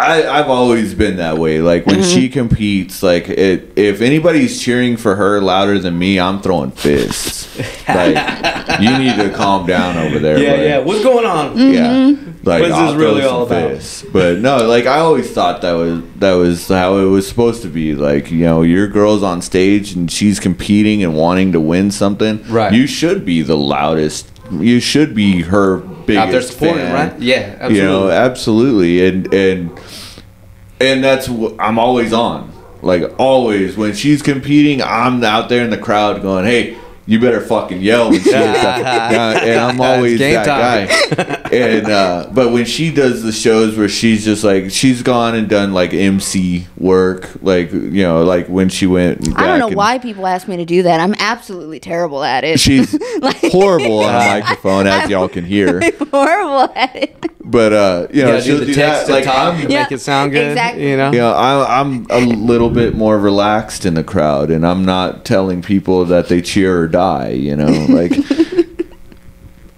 I, I've always been that way. Like when Mm-hmm. she competes, like it, if anybody's cheering for her louder than me, I'm throwing fists. like you need to calm down over there. yeah, buddy. yeah. What's going on? Mm-hmm. yeah. Like What's I'll this really throw all about? fists. But no, like I always thought that was that was how it was supposed to be. Like you know, your girl's on stage and she's competing and wanting to win something. Right. You should be the loudest. You should be her biggest Out there supporting, fan right? Yeah, absolutely. you know absolutely and and and that's wh- i'm always on. Like always. When she's competing i'm out there in the crowd going hey you better fucking yell when she hits that. Yeah, and i'm always that guy and uh but when she does the shows where she's just like she's gone and done like mc work like you know like when she went I don't know and- why people ask me to do that. I'm absolutely terrible at it. she's Like- horrible on a microphone as y'all can hear I'm horrible at it. but uh you know Yeah, she'll the do text that like talk i'm to Yeah, make it sound good. exactly. You know. you know, I, I'm a little bit more relaxed in the crowd, and I'm not telling people that they cheer or die. You know, like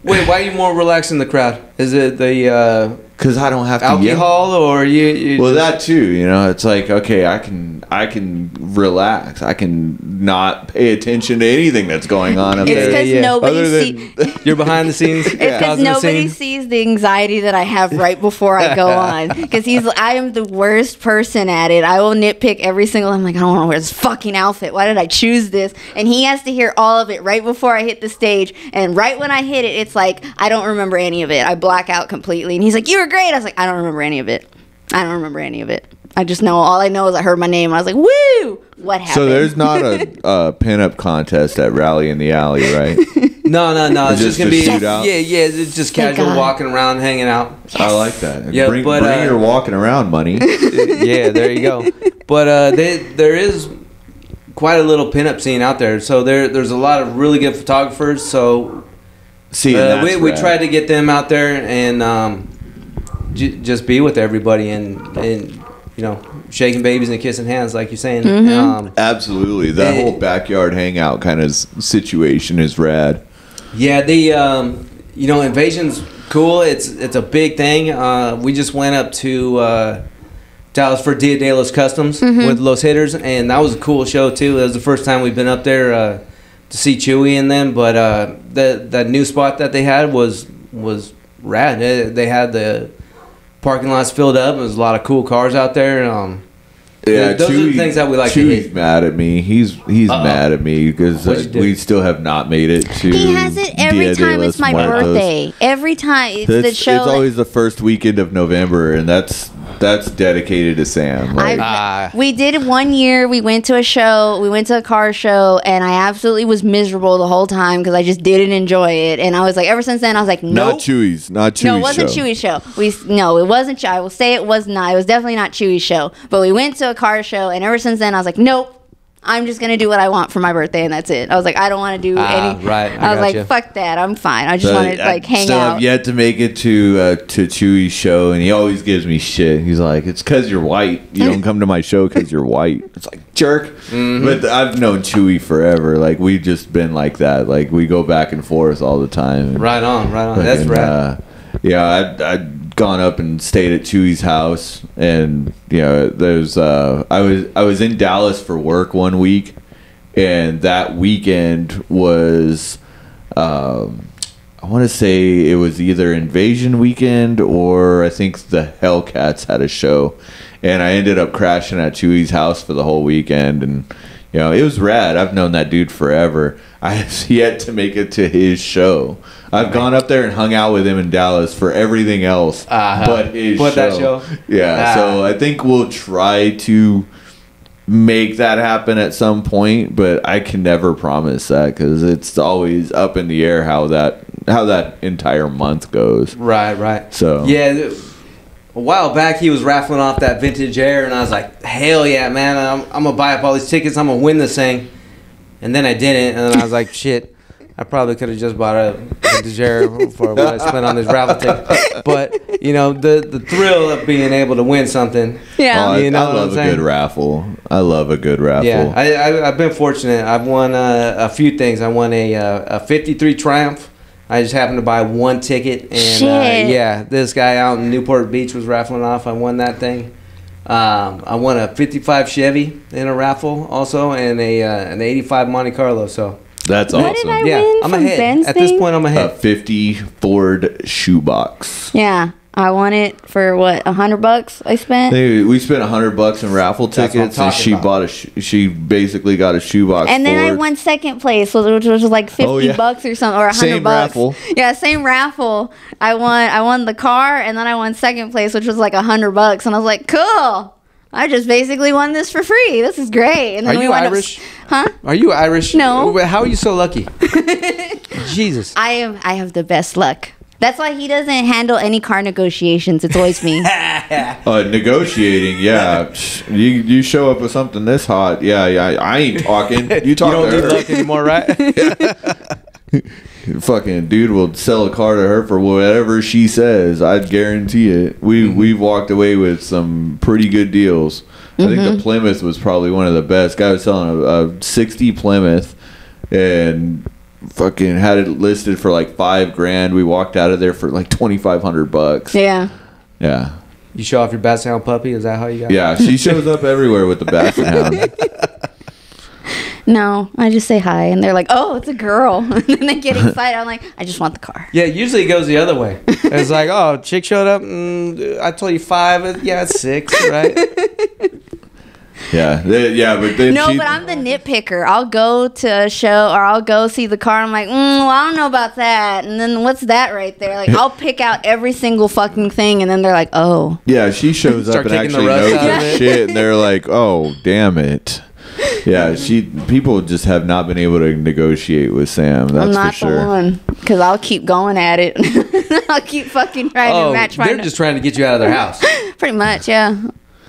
Wait, why are you more relaxed in the crowd? Is it the uh, because I don't have to yell. alcohol or you? you Well, just- that too. You know, it's like okay, I can I can relax. I can not pay attention to anything that's going on up It's because yeah, yeah. nobody Other see. than You're behind the scenes. It's because causing the nobody scene? sees the anxiety that I have right before I go on. Because he's, I am the worst person at it. I will nitpick every single. I'm like, I don't want to wear this fucking outfit. Why did I choose this? And he has to hear all of it right before I hit the stage. And right when I hit it, it's like I don't remember any of it. I black out completely. And he's like, "You were great." I was like, "I don't remember any of it. I don't remember any of it. I just know all I know is I heard my name. I was like, "Woo! What happened?" so there's not a, a pinup contest at Rally in the Alley, right? No, no, no. It's Just just gonna be shoot yeah, yeah. It's just Thank casual God. walking around, hanging out. I like that. Yeah, bring, but, bring uh, your walking around money. yeah, there you go. But uh, they, there is quite a little pinup scene out there. So there, there's a lot of really good photographers. So See, uh, that's we, we tried to get them out there and um, j- just be with everybody and and you know shaking babies and kissing hands like you're saying. Um, Absolutely, that whole backyard hangout kind of situation is rad. Yeah, the um, you know invasion's cool. It's it's a big thing. Uh, we just went up to uh, Dallas for Dia de los Customs with Los Hitters, and that was a cool show too. It was the first time we've been up there uh, to see Chewy and them. But uh, that that new spot that they had was was rad. They, they had the parking lots filled up. There's a lot of cool cars out there. And, Um, Yeah, those are the things that we like to Chewy's hit. mad at me. He's he's Uh-oh. mad at me because uh, we still have not made it to. He has it every Dia time it's my Muertos. birthday. Every time it's It's, the show. it's always the first weekend of November, and that's that's dedicated to Sam. Like, I've- Ah. we did one year. We went to a show. We went to a car show, and I absolutely was miserable the whole time because I just didn't enjoy it. And I was like, ever since then, I was like, no. not nope. Chewy's, not Chewy's No, it wasn't show. Chewy's show. We no, it wasn't. Chewy. I will say it was not. It was definitely not Chewy's show. But we went to a car show, and ever since then, I was like, nope. I'm just gonna do what I want for my birthday, and that's it. I was like, I don't want to do Ah, any. right. I I, was like, gotcha. fuck that. I'm fine. I just want to like hang still out. have yet to make it to uh, to Chewy's show, and he always gives me shit. He's like, "It's because you're white. You don't come to my show because you're white." It's like jerk. Mm-hmm. But I've known Chewy forever. Like we've just been like that. Like we go back and forth all the time. Right on, right on. That's Fucking, right. uh, yeah, I'd, I'd gone up and stayed at Chewy's house, and you know, there's uh, I was I was in Dallas for work one week, and that weekend was, um, I want to say it was either Invasion Weekend or I think the Hellcats had a show, and I ended up crashing at Chewy's house for the whole weekend, and you know, it was rad. I've known that dude forever. I have yet to make it to his show. I've gone up there and hung out with him in Dallas for everything else, Uh-huh. but his But show. that show? Yeah, Ah. so I think we'll try to make that happen at some point, but I can never promise that because it's always up in the air how that how that entire month goes. Right, right. So Yeah, a while back he was raffling off that vintage air, and I was like, "Hell yeah, man! I'm, I'm gonna buy up all these tickets. I'm gonna win this thing." And then I didn't, and then I was like, "Shit, I probably could have just bought a vintage air for what I spent on this raffle ticket." But you know, the the thrill of being able to win something. yeah. Oh, I, You know I what love a saying? good raffle. I love a good raffle. Yeah, I, I, I've been fortunate. I've won uh, a few things. I won a uh, a '53 Triumph. I just happened to buy one ticket, and uh, yeah, this guy out in Newport Beach was raffling off. I won that thing. Um, I won a '55 Chevy in a raffle also, and a uh, an '85 Monte Carlo. So That's What awesome. did I yeah, win I'm from ahead. Ben's At this point, I'm ahead. a ahead. 50 Ford shoebox. Yeah, I won it for what a hundred bucks I spent, They, we spent a hundred bucks in raffle That's what I'm tickets, and she about. bought a. sh- She basically got a shoebox. and then I won second place, which was like oh, fifty Oh, yeah. bucks or something, or a hundred Same bucks. raffle. Yeah, same raffle. I won. I won the car, and then I won second place, which was like a hundred bucks, and I was like, cool. I just basically won this for free. This is great. And Are then we you up- Irish? huh? Are you Irish? No. How are you so lucky? Jesus. I am. I have the best luck. That's why he doesn't handle any car negotiations. It's always me. Uh, negotiating, yeah. you you show up with something this hot, yeah, yeah. I ain't talking. You talk you don't to need her. luck anymore, right? Fucking dude will sell a car to her for whatever she says. I'd guarantee it. We Mm-hmm. we've walked away with some pretty good deals. I think Mm-hmm. the Plymouth was probably one of the best. Guy was selling a, a sixty Plymouth, and fucking had it listed for like five grand. We walked out of there for like twenty five hundred bucks. yeah. Yeah. you show off your Basset Hound puppy. Is that how you got? it? Yeah, she shows up everywhere with the basset hound. No, I just say hi, and they're like, "Oh, it's a girl," and then they get excited. I'm like, "I just want the car." Yeah, usually it goes the other way. It's like, oh, chick showed up. Mm, I told you five. Yeah, it's six, right? Yeah, they- yeah, but then No, she, but I'm the nitpicker. I'll go to a show or I'll go see the car. I'm like, mm, well, I don't know about that. And then what's that right there? Like, I'll pick out every single fucking thing, and then they're like, oh, Yeah, she shows up and kicking the actually rust knows out her shit, and they're like, "Oh, damn it." Yeah, she people just have not been able to negotiate with Sam. That's I'm not for sure. the one. Because I'll keep going at it. I'll keep fucking trying Oh, to match my. they're just trying to get you out of their house. Pretty much, yeah.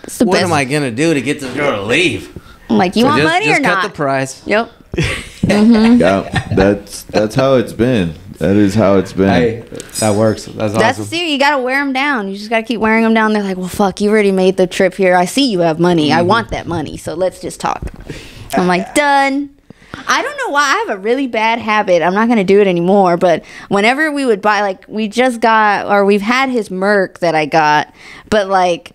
It's the what best. am I gonna do to get this girl to leave? I'm like, you So want just, money just or cut not? the price. yep. Yeah, that's that's how it's been. That is how it's been. Hey, that works. That's That's awesome. see, you gotta wear them down. You just gotta keep wearing them down. They're like, well, fuck, you already made the trip here. I see you have money. Mm-hmm. I want that money. So let's just talk. I'm like, done. I don't know why. I have a really bad habit. I'm not gonna do it anymore. But whenever we would buy, like, we just got, or we've had his Merc that I got, but like.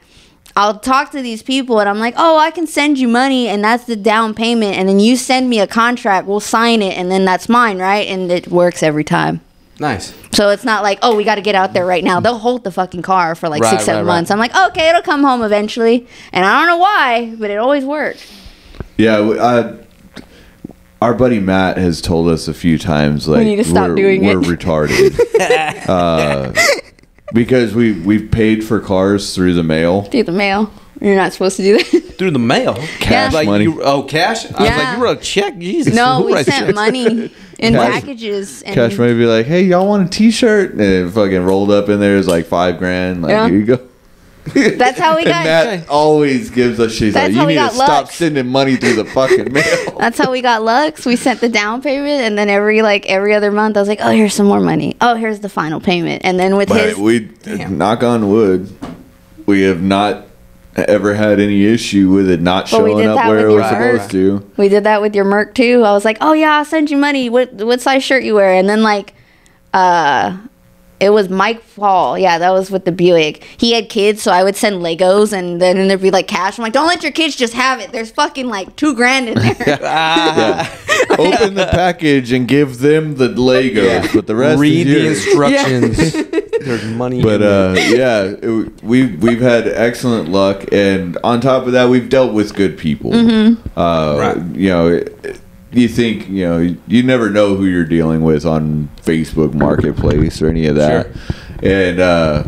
I'll talk to these people and I'm like, oh, I can send you money and that's the down payment. And then you send me a contract, we'll sign it and then that's mine, right? And it works every time. Nice. So it's not like, oh, we got to get out there right now. They'll hold the fucking car for like Right, six, seven right, right. months. I'm like, okay, it'll come home eventually. And I don't know why, but it always works. Yeah, we- uh, our buddy Matt has told us a few times like we need to stop we're, doing we're it. retarded uh, because we we've paid for cars through the mail. Through the mail. You're not supposed to do that. Through the mail. Cash Like, money. You, oh, cash? I was like, you wrote a check? Jesus. no, who we sent checks? money in Cash- packages. And Cash might be like, "Hey, y'all want a T-shirt?" And it fucking rolled up in there is like five grand. Like, Yeah. here you go. That's how we got. Matt always gives us She's That's like, "You need to stop Lux." sending money through the fucking mail." That's how we got Lux. We sent the down payment, and then every like every other month, I was like, "Oh, here's some more money. Oh, here's the final payment." And then with But his, we knock on wood, we have not ever had any issue with it not showing up where it was supposed to. we did that with your Merc too. I was like, "Oh yeah, I'll send you money. What what size shirt you wear?" And then like, uh, it was Mike Paul. Yeah, that was with the Buick. He had kids, so I would send Legos, and then there'd be like cash. I'm like, "Don't let your kids just have it. There's fucking like two grand in there." Ah. Open the package and give them the Legos, but the rest Read is the yours. instructions. There's money. But in uh, yeah, it, we've we've had excellent luck, and on top of that, we've dealt with good people. Mm-hmm. Uh, Right. You know, it- you think you know you never know who you're dealing with on Facebook Marketplace or any of that, sure. and uh,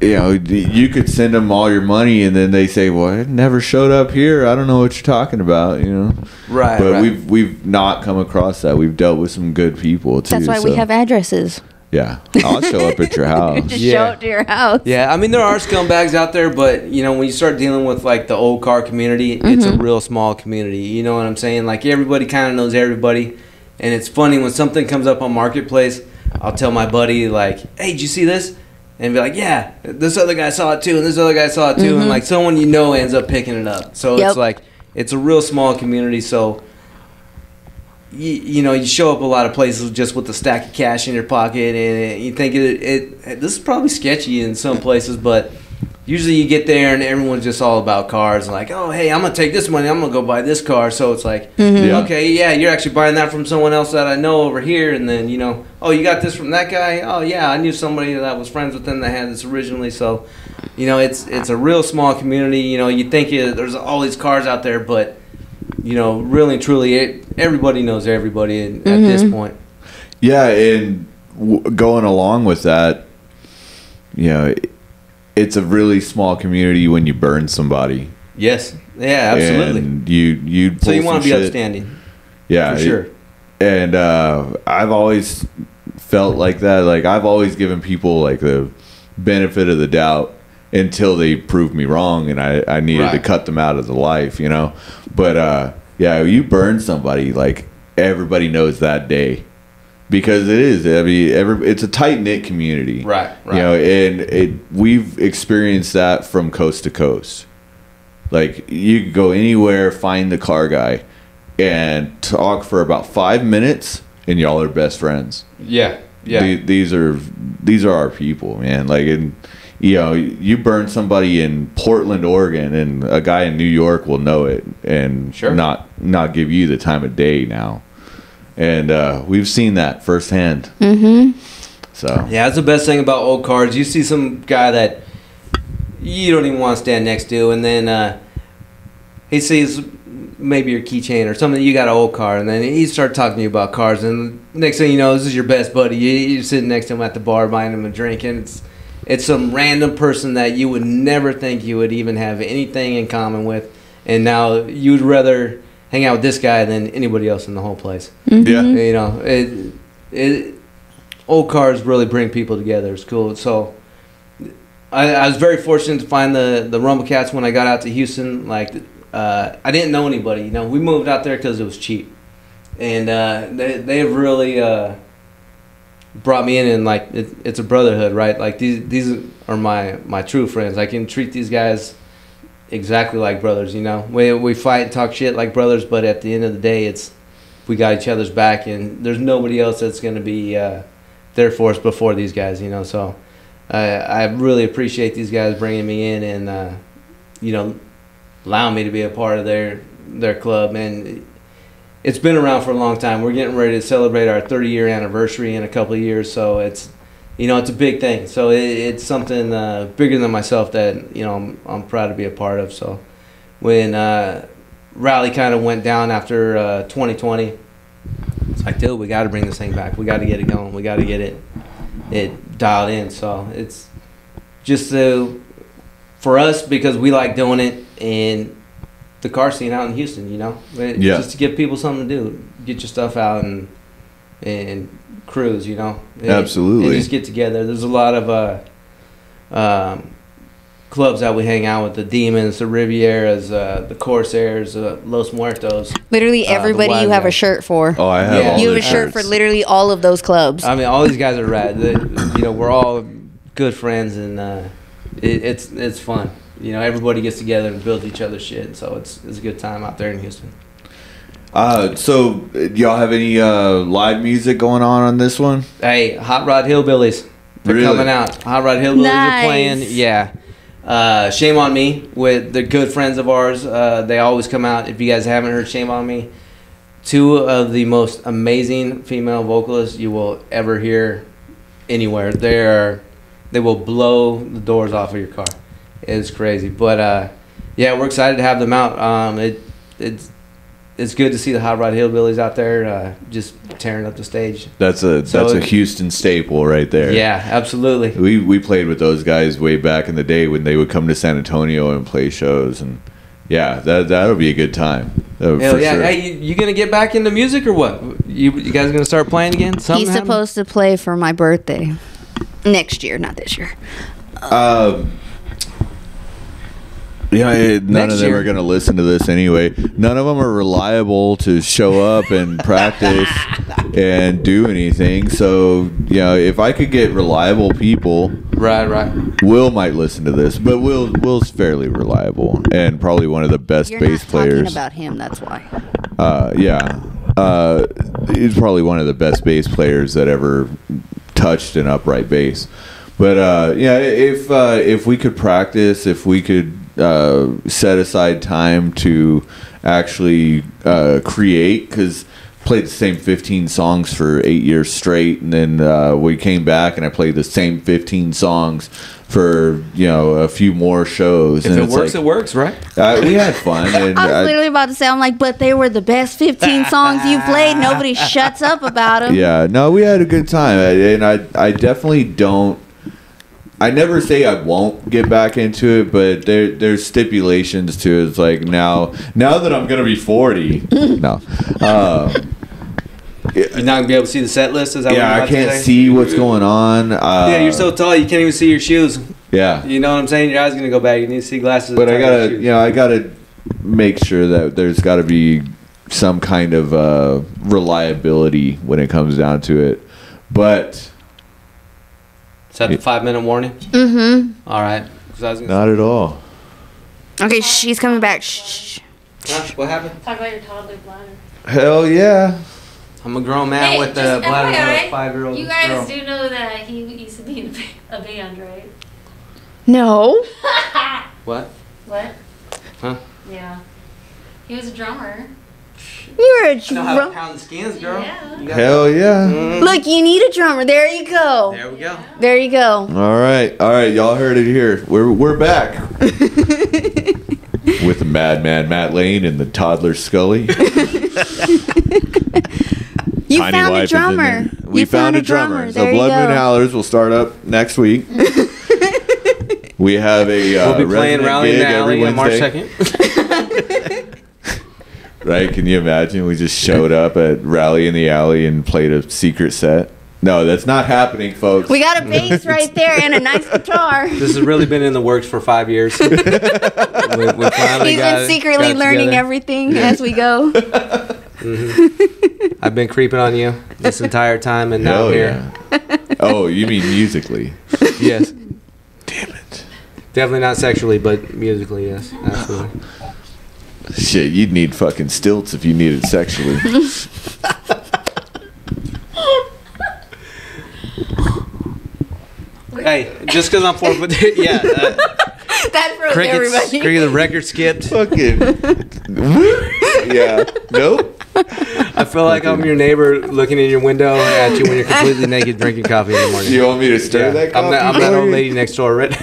you know you could send them all your money, and then they say, "Well, it never showed up here. I don't know what you're talking about." You know, right. but right. we've we've not come across that. We've dealt with some good people too. That's why we have addresses. Yeah, I'll show up at your house. Just Yeah. show it to your house. Yeah, I mean there are scumbags out there, but you know when you start dealing with like the old car community, it's a mm-hmm. real small community. You know what I'm saying? Like everybody kind of knows everybody, and it's funny when something comes up on marketplace. I'll tell my buddy like, "Hey, did you see this?" And be like, "Yeah, this other guy saw it too, and this other guy saw it too," and mm-hmm. like someone you know ends up picking it up. So Yep. it's like it's a real small community. So you, you know, you show up a lot of places just with a stack of cash in your pocket, and you think it, it, this is probably sketchy in some places, but usually you get there and everyone's just all about cars, and like, oh, hey, I'm gonna take this money, I'm gonna go buy this car. So it's like, mm-hmm. Yeah. okay, yeah, you're actually buying that from someone else that I know over here, and then you know, oh, you got this from that guy. Oh, yeah, I knew somebody that was friends with them that had this originally. So, you know, it's it's a real small community. You know, you think it, there's all these cars out there, but you know, really and truly, it, everybody knows everybody at, at this point. Yeah, and w- going along with that, you know, it- it's a really small community when you burn somebody. Yes, yeah, absolutely. And you you so you want want to be upstanding, Yeah, for it- sure. and uh, I've always felt like that. Like I've always given people like the benefit of the doubt until they proved me wrong, and I I needed to cut them out of the life, you know. But uh, yeah, you burn somebody like everybody knows that day because it is. I mean, every it's a tight knit community, Right, right. You know, and it we've experienced that from coast to coast. Like you could go anywhere, find the car guy, and talk for about five minutes, and y'all are best friends. Yeah, yeah, The- these are these are our people, man. Like, and you know, you burn somebody in Portland, Oregon, and a guy in New York will know it, and Sure. not not give you the time of day now. And uh, we've seen that firsthand. Mm-hmm. So yeah. That's the best thing about old cars. You see some guy that you don't even want to stand next to, and then uh, he sees maybe your keychain or something. You got an old car, and then he starts talking to you about cars, and next thing you know, this is your best buddy. You, you're sitting next to him at the bar, buying him a drink, and it's it's some random person that you would never think you would even have anything in common with, and now you'd rather hang out with this guy than anybody else in the whole place. yeah, You know, it, it old cars really bring people together. It's cool. So I, I was very fortunate to find the the Rumble Cats when I got out to Houston. Like uh, I didn't know anybody. You know, we moved out there because it was cheap, and uh, they they have really uh, brought me in and like it, it's a brotherhood, right? Like these these are my my true friends. I can treat these guys exactly like brothers. You know, we we fight and talk shit like brothers, but at the end of the day, it's we got each other's back, and there's nobody else that's gonna be uh, there for us before these guys. You know, so I I really appreciate these guys bringing me in and uh, you know allowing me to be a part of their their club, and it's been around for a long time. We're getting ready to celebrate our 30 year anniversary in a couple of years, so it's you know it's a big thing. So it, it's something uh, bigger than myself that you know I'm, I'm proud to be a part of. So when uh, rally kind of went down after uh, 2020, it's like, dude, we got to bring this thing back. We got to get it going. We got to get it it dialed in. So it's just to, for us because we like doing it and the car scene out in Houston, you know, But Yeah. just to give people something to do, get your stuff out and and cruise, you know, And- Absolutely. and just get together. There's a lot of uh, um, clubs that we hang out with: the Demons, the Rivieras, uh, the Corsairs, uh, Los Muertos. Literally Uh, everybody you have a shirt for. Oh, I have Yeah. all you have a shirt for literally all of those clubs. I mean, all these guys are rad. They, you know, we're all good friends, and uh, it, it's it's fun. You know, everybody gets together and builds each other's shit, so it's it's a good time out there in Houston. Uh, so uh, y'all have any uh, live music going on on this one? Hey, Hot Rod Hillbillies, they're Really? coming out. Hot Rod Hillbillies Nice. are playing. Yeah. Uh, Shame on Me with the good friends of ours. Uh, they always come out. If you guys haven't heard Shame on Me, two of the most amazing female vocalists you will ever hear anywhere. They are, they will blow the doors off of your car. It's crazy, but uh, yeah, we're excited to have them out. Um, it it's it's good to see the Hot Rod Hillbillies out there uh, just tearing up the stage. That's a So that's a Houston staple right there. Yeah, absolutely. We we played with those guys way back in the day when they would come to San Antonio and play shows and yeah, that that'll be a good time. Uh, Hell for yeah! sure. Hey, you, you gonna get back into music or what? You you guys gonna start playing again? Something He's happened? supposed to play for my birthday next year, not this year. Um, yeah, it, none Next of them year. are going to listen to this anyway. None of them are reliable to show up and practice and do anything. So, you know, if I could get reliable people, Right, right. Will might listen to this, but Will Will's fairly reliable and probably one of the best You're bass not players. talking about him, that's why. Uh, yeah, uh, he's probably one of the best bass players that ever touched an upright bass. But uh, yeah, if uh, if we could practice, if we could uh, set aside time to actually uh, create, because played the same 15 songs for eight years straight, and then uh, we came back and I played the same 15 songs for you know a few more shows. If and it works, like- it works, right? uh, we had fun. And I was I- literally about to say, I'm like, but they were the best 15 songs you played. Nobody shuts up about them. yeah no we had a good time and i i definitely don't i never say i won't get back into it but there there's stipulations to it. it's like now now that i'm gonna be 40 no um, You're not gonna be able to see the set list. Is that yeah you're i can't see what's going on uh, Yeah, you're so tall you can't even see your shoes. yeah You know what I'm saying? Your eyes gonna go back. You need to see glasses. but i gotta shoes. you know i gotta make sure that there's gotta be some kind of uh, reliability when it comes down to it but Is that the five minute warning? Mm-hmm. All right. 'Cause I was not at all Okay, she's coming back. Shh. Huh? what happened? Talk about your toddler bladder. hell yeah I'm a grown man Hey, with the just bladder of a five year old You guys girl. do know that he used to be in a a band, right? No. What? What? Huh? Yeah. He was a drummer. You're a I know how to drum. pound the skins, girl. Yeah. Hell yeah Mm. Look, you need a drummer. There you go. There we go. There you go. All right, all right, y'all heard it here. We're we're back with the madman Matt Lane and the toddler Skelly. You Tiny found a drummer. there. We you found a drummer. So There you Blood Moon. Howlers will start up next week. we have a uh, We'll be playing resident Rally in gig the every Alley on March Wednesday. 2nd. Right? Can you imagine? We just showed up at Rally in the Alley and played a secret set. No, that's not happening, folks. We got a bass right there and a nice guitar. This has really been in the works for five years. we, we He's been it- secretly learning together. everything as we go. Mm-hmm. I've been creeping on you this entire time, and now Hell I'm here. yeah. oh, you mean musically? Yes, Damn it. definitely not sexually, but musically, yes, absolutely. Shit, you'd need fucking stilts if you needed sexually. hey, just because I'm four foot, yeah. Uh, that froze Crickets, everybody. cricket, the record skipped. Fucking. yeah. Nope. I feel like I'm your neighbor looking in your window at you when you're completely naked drinking coffee in the morning. You want me to stir Yeah, that I'm that, I'm that old lady next door, right?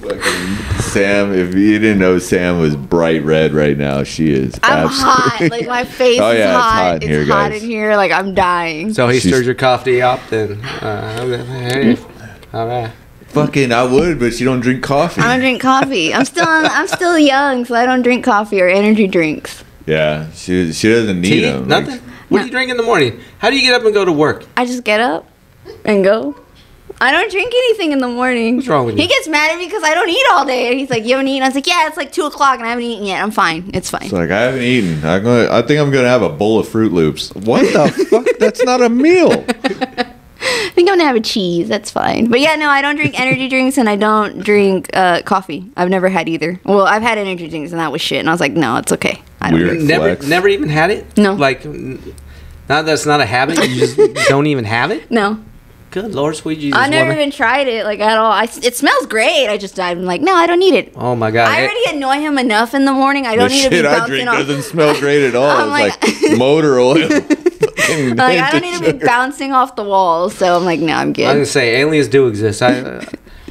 Fucking Sam, if you didn't know Sam was bright red right now, she is. I'm hot. Like my face Oh, is yeah, it's hot. hot in It's here, hot guys. in here. Like I'm dying. so he She's- stirs your coffee up, then. Uh, hey, all right. Fucking, I would, but she don't drink coffee. I don't drink coffee. I'm still I'm still young, so I don't drink coffee or energy drinks. yeah, she she doesn't need Tea? them. Nothing? What do you drink in the morning? How do you get up and go to work? I just get up and go. I don't drink anything in the morning. What's wrong with you? He gets mad at me because I don't eat all day. And he's like, "You haven't eaten?" I was like, "Yeah, it's like two o'clock and I haven't eaten yet. I'm fine. It's fine." It's like I haven't eaten. I'm gonna. I think I'm gonna have a bowl of Froot Loops. What the fuck? That's not a meal. I think I'm gonna have a cheese. That's fine. But yeah, no, I don't drink energy drinks and I don't drink uh, coffee. I've never had either. Well, I've had energy drinks and that was shit. And I was like, no, it's okay. I don't Weird. drink. Never, Flex. never even had it. No. Like, n- not that's not a habit. You just don't even have it. No, Good Lord, sweet Jesus. I never woman. even tried it like at all. I, it smells great. I just I'm like, no, I don't need it. Oh my God. I already annoy him enough in the morning. I don't the need to be shit I bouncing drink off. doesn't smell great at all. I'm it's like- like, motor oil. Like I don't need to be bouncing off the walls. So I'm like, no, I'm I'm gonna say aliens do exist. I, uh,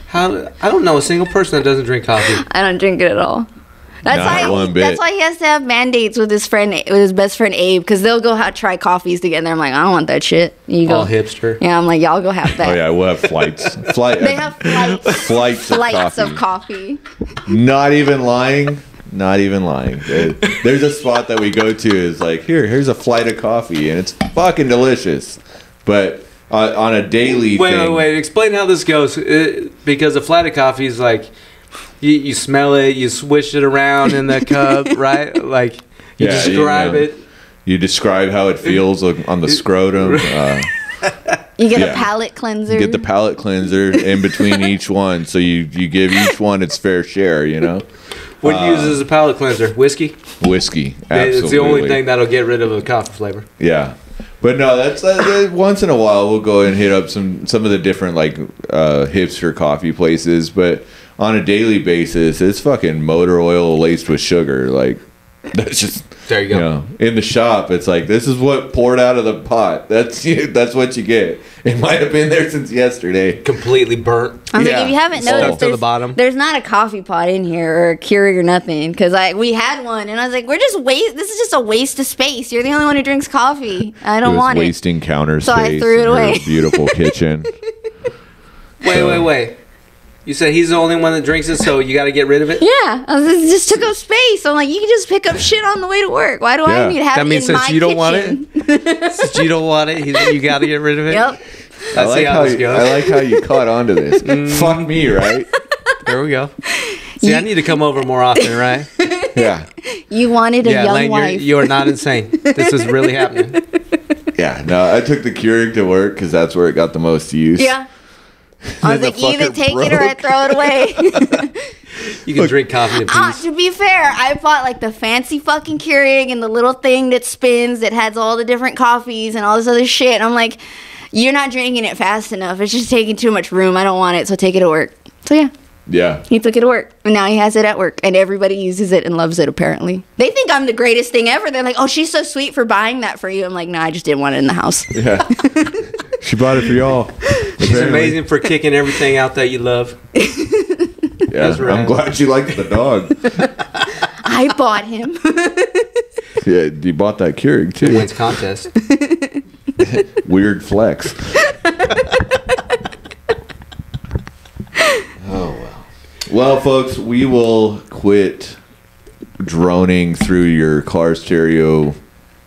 how I don't know a single person that doesn't drink coffee. I don't drink it at all. That's Not why. one bit. That's why he has to have mandates with his friend, with his best friend Abe, because they'll go ha- try coffees together. I'm like, I don't want that shit. You go, All hipster. yeah. I'm like, y'all go have that. Oh yeah, we'll have flights. Flight. They have flights, flights of flights coffee. of coffee. Not even lying. Not even lying. There- There's a spot that we go to. Is like here. Here's a flight of coffee, and it's fucking delicious. But on, on a daily Wait, thing, wait, wait. Explain how this goes. Uh, because a flight of coffee is like, you, you smell it, you swish it around in the cup, right? Like, you Yeah, you describe know. it. You describe how it feels on on the scrotum. Uh, You get Yeah. a palate cleanser. you get the palate cleanser in between each one, so you you give each one its fair share. You know, What do you use as a palate cleanser? Whiskey? whiskey. Absolutely. It's the only thing that'll get rid of the coffee flavor. Yeah, but no, that's that, that- once in a while we'll go and hit up some some of the different like uh, hipster coffee places, but on a daily basis, it's fucking motor oil laced with sugar. Like that's just There you you go. know in the shop. It's like this is what poured out of the pot. That's that's what you get. It might have been there since yesterday. Completely burnt. I was Yeah. like, if you haven't Stuck noticed, to the there's, bottom. there's not a coffee pot in here or a Keurig or nothing. Because I we had one, and I was like, we're just waste. This is just a waste of space. You're the only one who drinks coffee. I don't was want it. wasting counter So I space. threw it in her away. Beautiful kitchen. Wait, wait, wait. You said he's the only one that drinks it, so you got to get rid of it? Yeah, I it just took up space. I'm like, you can just pick up shit on the way to work. Why do Yeah. I need to have That it means in since my you don't want kitchen? Since you don't want it, you got to get rid of it? Yep. I like how how you. I like how you caught on to this. Mm. Fuck me, right? There we go. See, I need to come over more often, right? Yeah. You wanted a yeah, young Lane, you're, wife. you're not insane. This is really happening. Yeah, no, I took the Keurig to work because that's where it got the most use. yeah. I was like, you either fucker take it or I throw it away. You can drink coffee in Ah, peace. to be fair, I bought like the fancy fucking Keurig and the little thing that spins that has all the different coffees and all this other shit. I'm like, you're not drinking it fast enough. It's just taking too much room. I don't want it, so take it to work. So yeah, Yeah. he took it to work, and now he has it at work, and everybody uses it and loves it. Apparently, they think I'm the greatest thing ever. They're like, "Oh, she's so sweet for buying that for you." I'm like, "No, I just didn't want it in the house." Yeah. she bought it for y'all. She's amazing for kicking everything out that you love. Yeah, That's right. I'm glad you liked the dog. I bought him. yeah, you bought that Keurig too. Wins contest. Weird flex. oh well. Folks, we will quit droning through your car stereo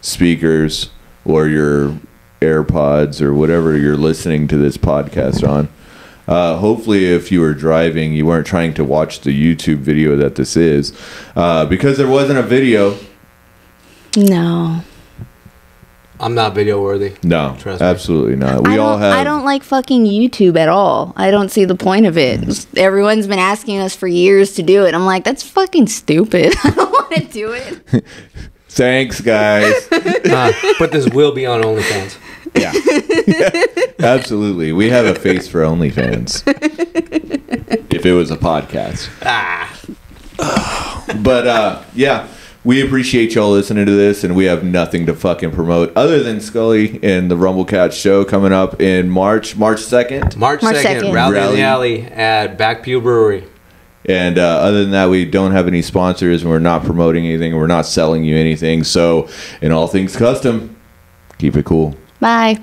speakers or your AirPods or whatever you're listening to this podcast on. Uh, hopefully, if you were driving, you weren't trying to watch the YouTube video that this is, uh, because there wasn't a video. no, I'm not video worthy. No, Trust me. absolutely not. We I all don't, have. I don't like fucking YouTube at all. I don't see the point of it. Everyone's been asking us for years to do it. I'm like, that's fucking stupid. I don't want to do it. Thanks, guys. Uh, but this will be on OnlyFans. Yeah. Absolutely. We have a face for OnlyFans. if it was a podcast. Ah. But uh yeah, we appreciate y'all listening to this and we have nothing to fucking promote other than Skelly and the Rumble Cat show coming up in March, March 2nd. March, March 2nd, 2nd. Rally, in Rally. the Alley at Back Pew Brewery. And uh, other than that, we don't have any sponsors and we're not promoting anything. and We're not selling you anything. So, in all things custom, keep it cool. Bye.